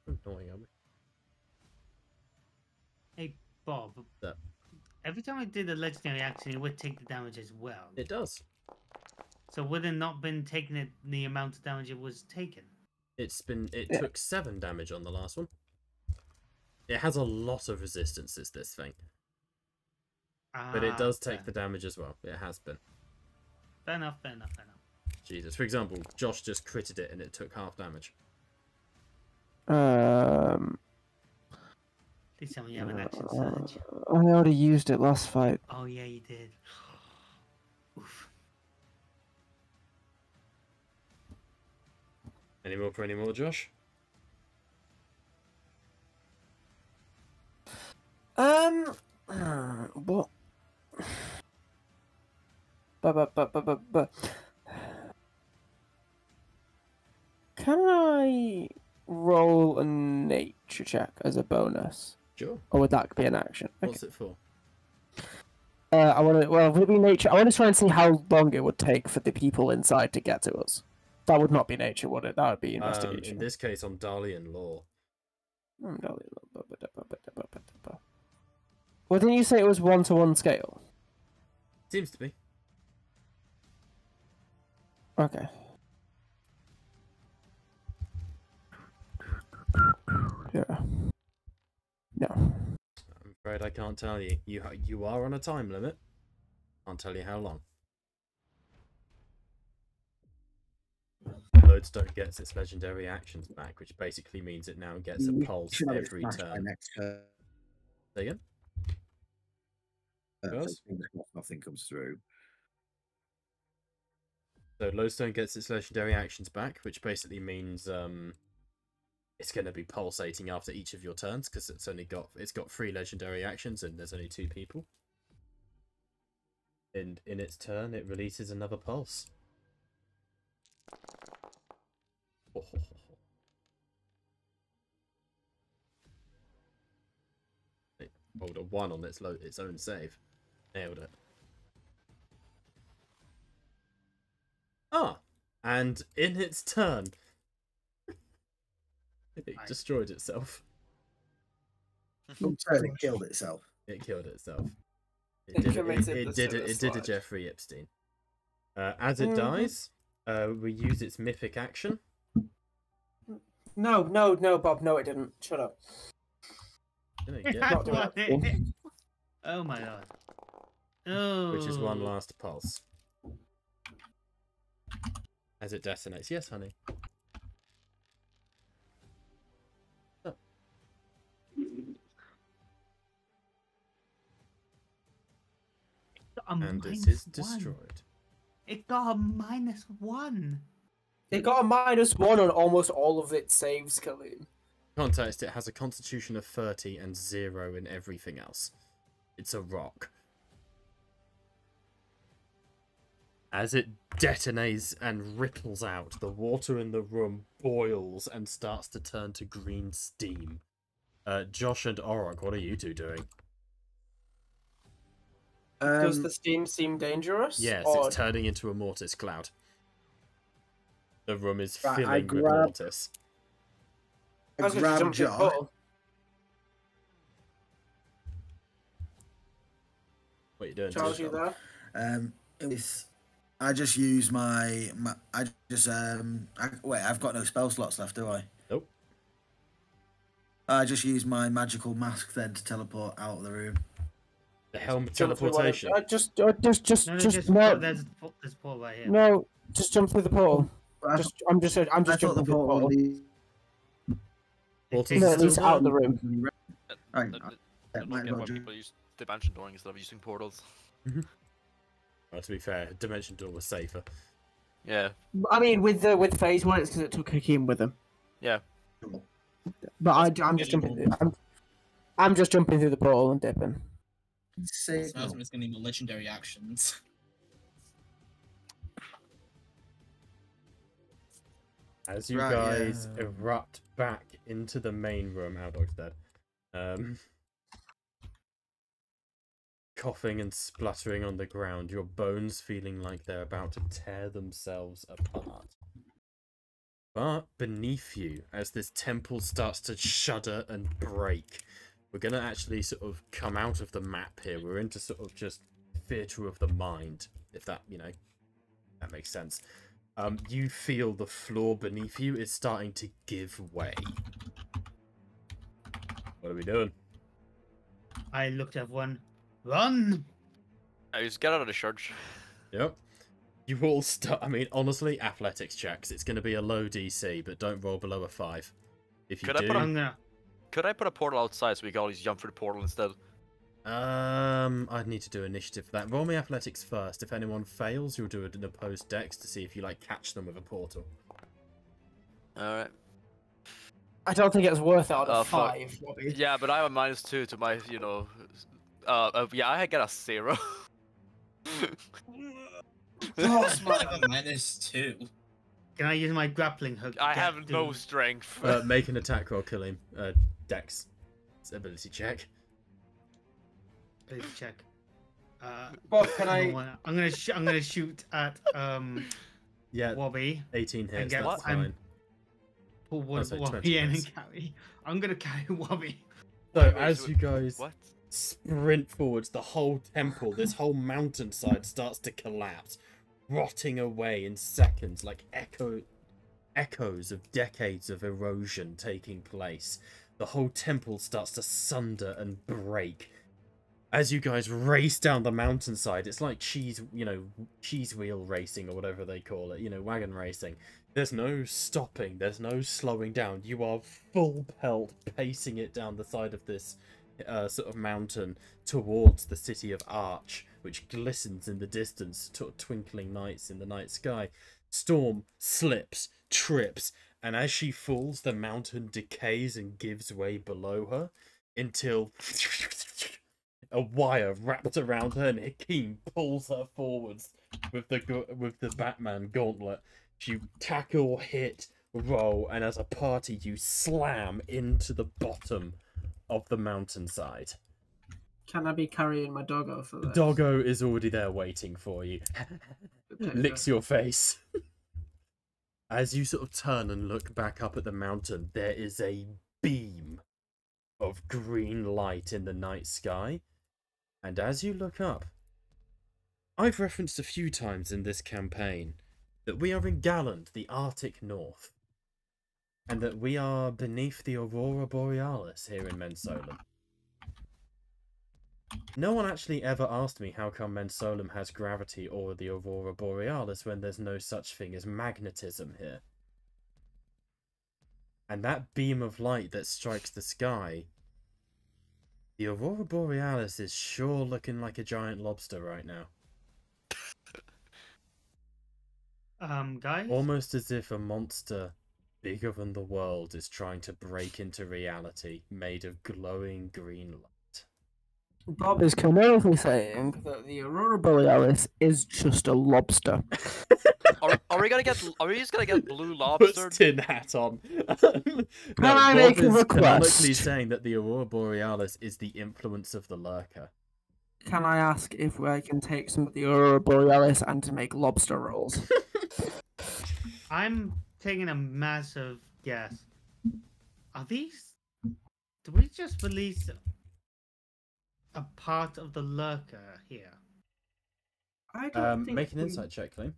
Annoying, are we? Hey, Bob. Yeah. Every time I did a legendary action, it would take the damage as well. It does. So would it not been taking it the amount of damage it was taken? It's been. It Yeah. took seven damage on the last one. It has a lot of resistances. This thing, but it Ah, does take fair. the damage as well. It has been. Fair enough, fair enough, fair enough. Jesus. For example, Josh just critted it and it took half damage. Um, Please tell me you have an action surge. I already used it last fight. Oh yeah, you did. Oof. Any more for any more, Josh? Um, what? But but but but but but. Can I roll a nature check as a bonus, Sure. or would that be an action? Okay. What's it for? Uh, I want to. Well, would it be nature? I want to try and see how long it would take for the people inside to get to us. That would not be nature, would it? That would be Um, investigation. in this case, on Dalian law. Well, didn't you say it was one to one scale? Seems to be. Okay. Yeah. No. I'm afraid I can't tell you. You you are on a time limit. Can't tell you how long. Lodestone gets its legendary actions back, which basically means it now gets a We pulse should have it every turn. Next turn. Say again? Uh, so Yours? fingers crossed nothing comes through. So Lodestone gets its legendary actions back, which basically means um, it's going to be pulsating after each of your turns because it's only got it's got three legendary actions and there's only two people. And in its turn, it releases another pulse. Ho, ho, ho, ho. It rolled a one on its its own save. Nailed it. Ah, and in its turn, it Nice. destroyed itself. It killed itself. It killed itself. It It did. It, committed it, did. It, it did a. Jeffrey Epstein. Uh, as it Mhm. dies, uh, we use its mythic action. No, no, no, Bob. No, it didn't. Shut up. There you go. Not doing it. oh my god. Oh. which is one oh. last pulse. As it detonates. Yes, honey. A And it minus is one. destroyed. It got a minus one. It got a minus one on almost all of its saves, Colleen. Context, it has a constitution of 30 and 0 in everything else. It's a rock. As it detonates and ripples out, the water in the room boils and starts to turn to green steam. Uh, Josh and Orok, what are you two doing? Does Um, the steam seem dangerous? Yes, or... it's turning into a mortis cloud. The room is Right, I filling with grab- mortis. I I grab jump through the Josh. portal. What are you doing? Charles, you there? Um, it was. I just use my, my. I just um. I, wait, I've got no spell slots left, do I? Nope. I just use my magical mask then to teleport out of the room. The helm Jump through one of- teleportation. Uh, just, uh, just, just, No, no, just, just, no, there's there's Paul right here. no, just jump through the portal. But I, Just, I'm just, I'm I just thought the jumping through the portal portal. would No, at still out of the room. Right, I, I, I don't might get as why well ju- people use dimension dooring instead of using portals. Mm-hmm. Well, to be fair, Dimension Door was safer. Yeah, I mean, with the with phase one, it's because it took Hakeem with him. yeah. But I, I'm just jumping. Through, I'm, I'm just jumping through the portal and dipping. Signal. Sounds like it's gonna need legendary actions. As you Right, yeah. guys erupt back into the main room, our dog's dead. Um, coughing and spluttering on the ground, your bones feeling like they're about to tear themselves apart. But beneath you, as this temple starts to shudder and break, we're gonna actually sort of come out of the map here. We're into sort of just theatre of the mind, if that you know that makes sense. Um, you feel the floor beneath you is starting to give way. What are we doing? I looked at one. Run! I just get out of the church. Yep. You all start. I mean, honestly, athletics checks. It's going to be a low DC, but don't roll below a five. If you Could I do, put I'm gonna. Could I put a portal outside so we can always jump through the portal instead? Um, I'd need to do initiative for that. Roll me athletics first. If anyone fails, you'll do an opposed dex to see if you like catch them with a portal. Alright. I don't think it's worth it out Oh, of fuck. five. Bobby. Yeah, but I have a minus two to my, you know. Uh, uh yeah, I get a zero. Cross I minus two. Can I use my grappling hook? I have no strength. Uh, make an attack roll, kill him. Uh, dex. It's ability check. Please check. Uh, Bob, can no I? one- I'm gonna. Sh- I'm gonna shoot at um Yeah, Wobby. 18 hits. get That's what? I'm- fine. Pull Oh, one so Wobby 20 and then carry. I'm gonna carry Wobby. So Wait, wait, as so- you guys what? sprint forwards, the whole temple, this whole mountainside starts to collapse, rotting away in seconds, like echo echoes of decades of erosion taking place. The whole temple starts to sunder and break. As you guys race down the mountainside, it's like cheese, you know, cheese wheel racing or whatever they call it, you know, wagon racing. There's no stopping, there's no slowing down. You are full pelt pacing it down the side of this uh, sort of mountain towards the city of Arch, which glistens in the distance, to twinkling lights in the night sky. Storm slips, trips, and as she falls, the mountain decays and gives way below her until a wire wrapped around her and Hakeem pulls her forwards with the with the Batman gauntlet. You tackle hit roll, and as a party, you slam into the bottom of the mountainside. Can I be carrying my doggo for this? Doggo is already there waiting for you. licks your face. As you sort of turn and look back up at the mountain, there is a beam of green light in the night sky. And as you look up, I've referenced a few times in this campaign that we are in Galland, the Arctic North, and that we are beneath the Aurora Borealis here in Mensolum. No one actually ever asked me how come Mensolum has gravity or the Aurora Borealis when there's no such thing as magnetism here. And that beam of light that strikes the sky, the Aurora Borealis is sure looking like a giant lobster right now. Um, guys. Almost as if a monster bigger than the world is trying to break into reality, made of glowing green light. Bob is canonically saying that the Aurora Borealis is just a lobster. Are, are we gonna get? Are we just gonna get blue Puts lobster? tin hat on. Can I make a is request? canonically saying that the Aurora Borealis is the influence of the lurker. Can I ask if I can take some of the Aurora Borealis and to make lobster rolls? I'm taking a massive guess. Are these? Do we just release a part of the lurker here? I don't Um, make an insight check, Liam.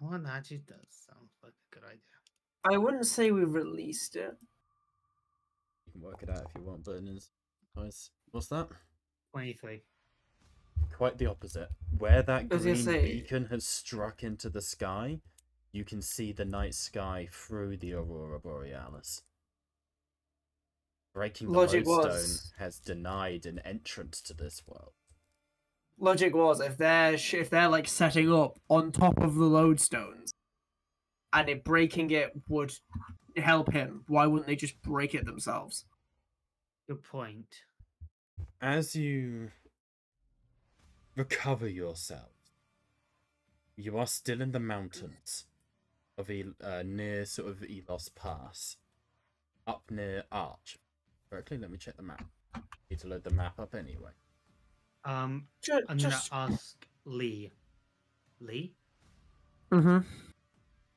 Well, that actually does sound like a good idea. I wouldn't say we released it. You can work it out if you want, but it is nice. What's that? Twenty-three. Quite the opposite. Where that I was gonna green say- beacon has struck into the sky, you can see the night sky through the Aurora Borealis. Breaking the Logic lodestone was- has denied an entrance to this world. Logic was if they're if they're like setting up on top of the lodestones, and it breaking it would help him. Why wouldn't they just break it themselves? Good point. As you recover yourself, you are still in the mountains of El- uh, near sort of Elos Pass, up near Arch. Correctly, let me check the map. Need to load the map up anyway. Um, Just, I'm just... gonna ask Lee. Lee, Mm-hmm.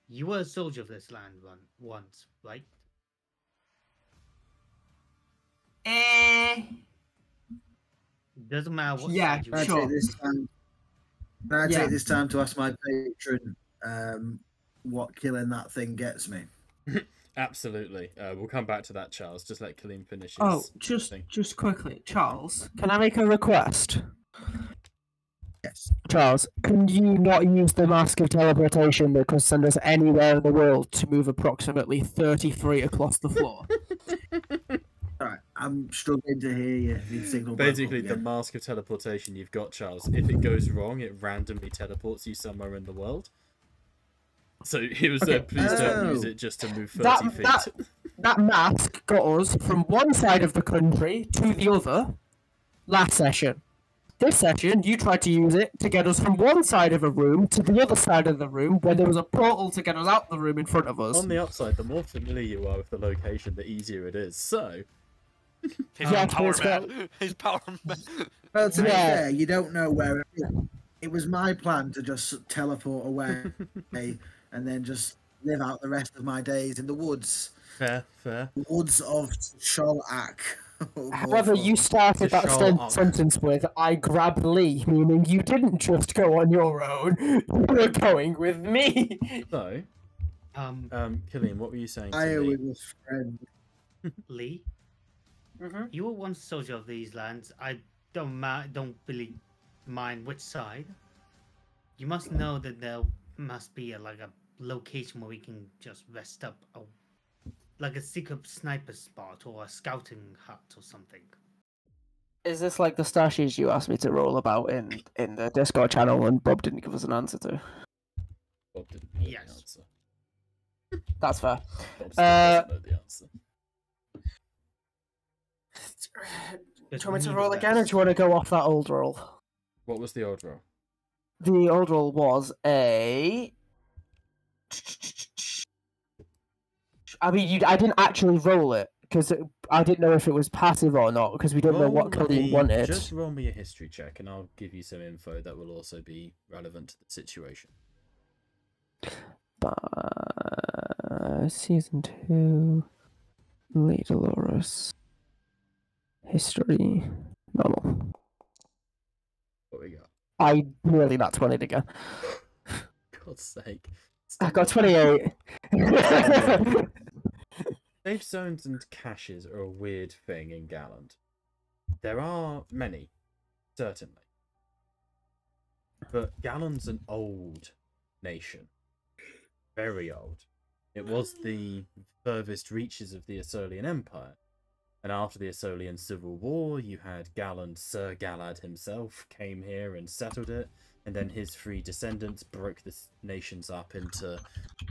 you were a soldier of this land one once, right? Eh. Doesn't matter what Yeah, side you Can I were. Sure. take this time? Can I Yeah. take this time to ask my patron um, what killing that thing gets me? Absolutely. Uh, we'll come back to that, Charles. Just let Kaleem finish his Oh, just thing. just quickly, Charles. Can I make a request? Yes. Charles, can you not use the mask of teleportation that can send us anywhere in the world to move approximately thirty three across the floor? All right, I'm struggling to hear you. The signal Basically, the mask of teleportation you've got, Charles. If it goes wrong, it randomly teleports you somewhere in the world. So he was Okay. uh, please don't use Oh. it just to move 30 That- feet. that- that mask got us from one side of the country to the other last session. This session, you tried to use it to get us from one side of a room to the other side of the room where there was a portal to get us out the room in front of us. On the upside, the more familiar you are with the location, the easier it is. So, He's Yeah, power it's got- man. He's power man. Well, to be Yeah. fair, you don't know where it is. It was my plan to just teleport away and then just live out the rest of my days in the woods. fair, fair. Woods of Sholak. However, you started that sen- sentence with "I grabbed Lee," meaning you didn't just go on your own; you were going with me. So, Um, um, Killian, what were you saying I to me? with a friend. Lee, Mm-hmm. you were once a soldier of these lands. I don't ma- don't really mind which side. You must know that there must be a, like a location where we can just rest up, a, like a secret sniper spot or a scouting hut or something. Is this like the stashes you asked me to roll about in in the Discord channel and Bob didn't give us an answer to? Bob didn't know the Yes. answer. That's fair. Bob still Uh, doesn't know the answer. Do you want me to roll again, or do you want to go off that old roll? What was the old roll? The old roll was a I mean, you, I didn't actually roll it because I didn't know if it was passive or not because we don't know what Roll Colleen me- wanted. Just roll me a history check, and I'll give you some info that will also be relevant to the situation. Uh, season two, Lee Dolores, history, normal. What we got? I nearly not twenty again. God's sake. I got twenty eight. Safe zones and caches are a weird thing in Galland. There are many, certainly. But Galland's an old nation. Very old. It was the furthest reaches of the Asolian Empire. And after the Asolian Civil War, you had Galland, Sir Galad himself, came here and settled it. And then his three descendants broke the nations up into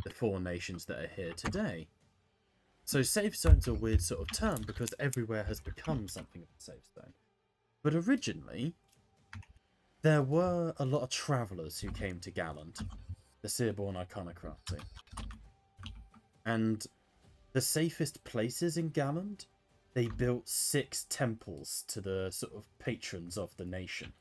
the four nations that are here today. So safe zone's a weird sort of term because everywhere has become something of a safe zone. But originally, there were a lot of travellers who came to Galland, the Seaborn iconoclasty. And the safest places in Galland, they built six temples to the sort of patrons of the nation.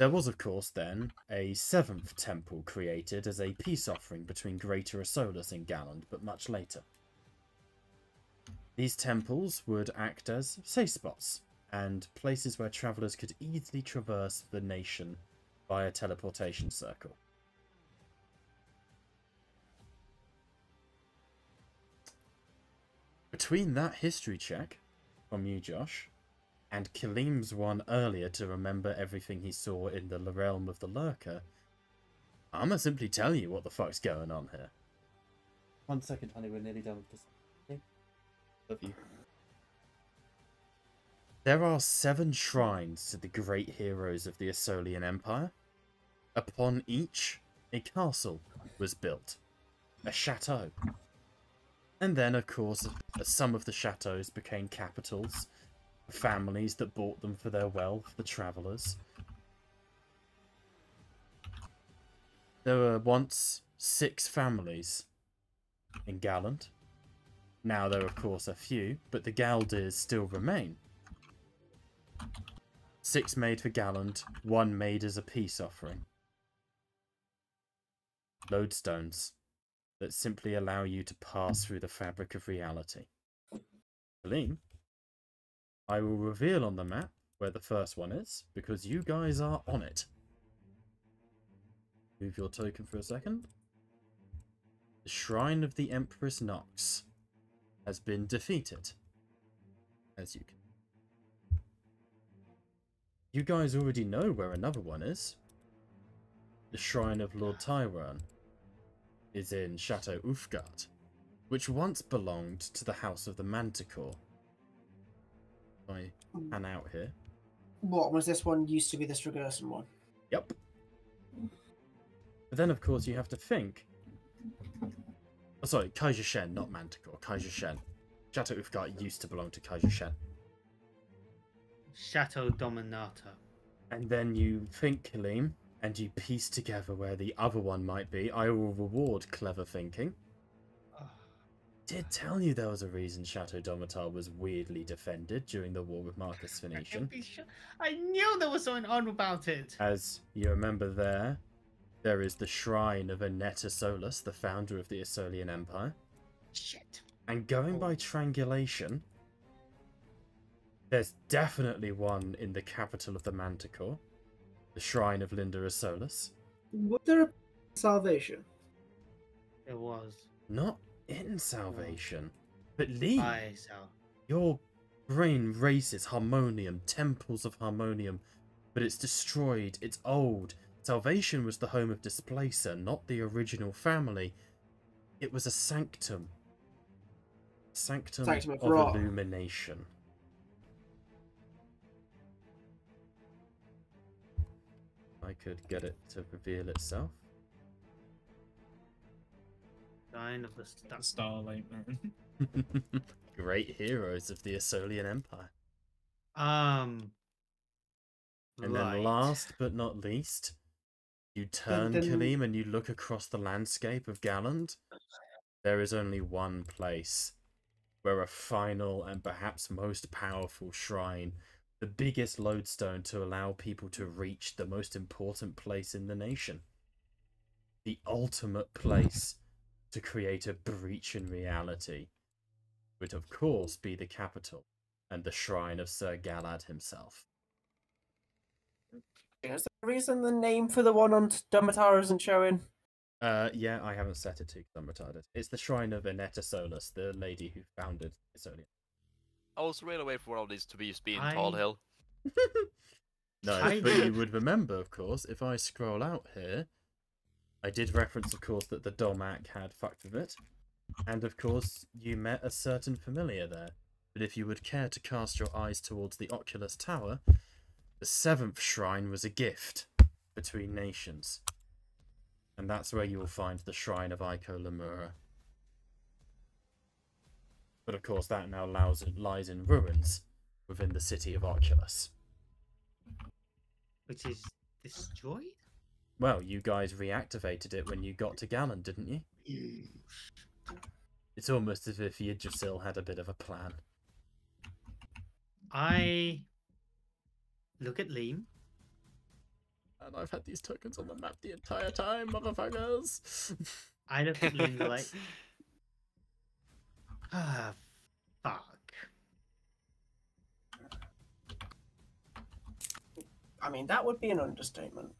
There was, of course, then a seventh temple created as a peace offering between Greater Asolus and Galland, but much later. These temples would act as safe spots and places where travellers could easily traverse the nation via teleportation circle. Between that history check from you, Josh, and Kaleem's one earlier to remember everything he saw in the realm of the lurker, I'ma simply tell you what the fuck's going on here. One second, honey, we're nearly done with this. Okay? Love you. There are seven shrines to the great heroes of the Asolian Empire. Upon each, a castle was built, a chateau. And then, of course, some of the chateaus became capitals families that bought them for their wealth, the travellers. There were once six families in Galland. Now there are, of course, a few, but the Galdirs still remain. Six made for Galland, one made as a peace offering. Lodestones that simply allow you to pass through the fabric of reality. Celine? I will reveal on the map where the first one is, because you guys are on it. Move your token for a second. The Shrine of the Empress Nox has been defeated. As you can. You guys already know where another one is. The Shrine of Lord Tyrone is in Chateau Ufgard, which once belonged to the House of the Manticore. I hmm. pan out here. What was this one? Used to be the Stragerson one. Yep. But then, of course, you have to think. Oh, sorry, Kaiser Shen, not Manticore. Kaiser Shen. Chateau Ufgard used to belong to Kaiser Shen. Chateau Dominata. And then you think, Kaleem, and you piece together where the other one might be. I will reward clever thinking. Did tell you there was a reason Chateau Domitar was weirdly defended during the war with Marcus I can Phoenician. be sure. I knew there was something on about it. As you remember there, there is the shrine of Aneta Solus, the founder of the Asolian Empire. Shit. And going by oh. triangulation, there's definitely one in the capital of the Manticore, the shrine of Linda Solus. Was there a salvation? It was. Not in Salvation. Mm. But Lee, I saw. your brain races Harmonium, temples of Harmonium, but it's destroyed, it's old. Salvation was the home of Displacer, not the original family. It was a sanctum. Sanctum, Sanctum of of Illumination. I could get it to reveal itself. Sign of the The. Starlight Man. Great heroes of the Asolian Empire. Um. And right. then last but not least, you turn then- Kaleem and you look across the landscape of Galland. there is only one place where a final and perhaps most powerful shrine, the biggest lodestone to allow people to reach the most important place in the nation, the ultimate place to create a breach in reality, would of course be the capital and the shrine of Sir Galad himself. Is there a reason the name for the one on Domitar isn't showing? Uh, yeah, I haven't set it to 'cause I'm retarded. It's the shrine of Inetta Solus, the lady who founded Isolia. I was really waiting for all these to be just being Tall Hill. No, I- but you would remember, of course, if I scroll out here, I did reference, of course, that the Domak had fucked with it. And of course, you met a certain familiar there. But if you would care to cast your eyes towards the Oculus Tower, the seventh shrine was a gift between nations. And that's where you will find the shrine of Iko Lemura. But of course, that now lies in ruins within the city of Oculus. Which is destroyed? Well, you guys reactivated it when you got to Gallon, didn't you? It's almost as if Yggdrasil had still had a bit of a plan. I look at Liam. And I've had these tokens on the map the entire time, motherfuckers! I look at Liam like, ah, fuck. I mean, that would be an understatement.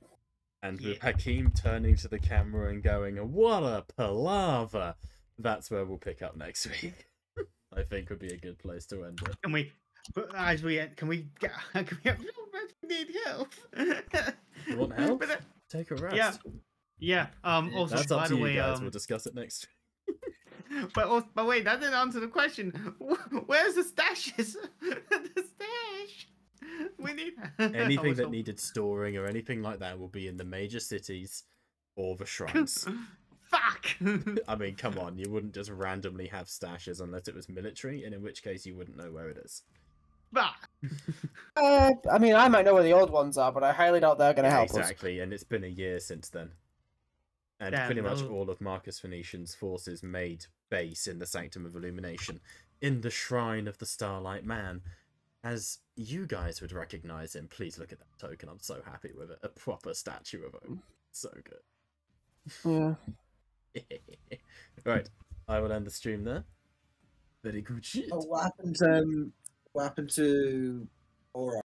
And with Yeah. Hakim turning to the camera and going, What a palaver! That's where we'll pick up next week. I think would be a good place to end it. Can we, as we end, can we get, can we have, we need help. You want help? But, uh, Take a rest. Yeah. yeah. Um. Also, That's by up the to you way, guys. um, We'll discuss it next but also, but wait, that didn't answer the question. Where's the stashes? the stash. We need Anything that Also- needed storing or anything like that will be in the major cities or the shrines. Fuck. I mean, come on, you wouldn't just randomly have stashes unless it was military, and in which case you wouldn't know where it is. Fuck. Uh, I mean, I might know where the old ones are, but I highly doubt they're going to help us. exactly, and it's been a year since then. And Damn, pretty much those- all of Marcus Phoenician's forces made base in the Sanctum of Illumination, in the Shrine of the Starlight Man. As you guys would recognize him, please look at that token. I'm so happy with it. A proper statue of him. So good. Yeah. right, I will end the stream there. Very good shit. Oh, what happened? Um, what happened to Aura?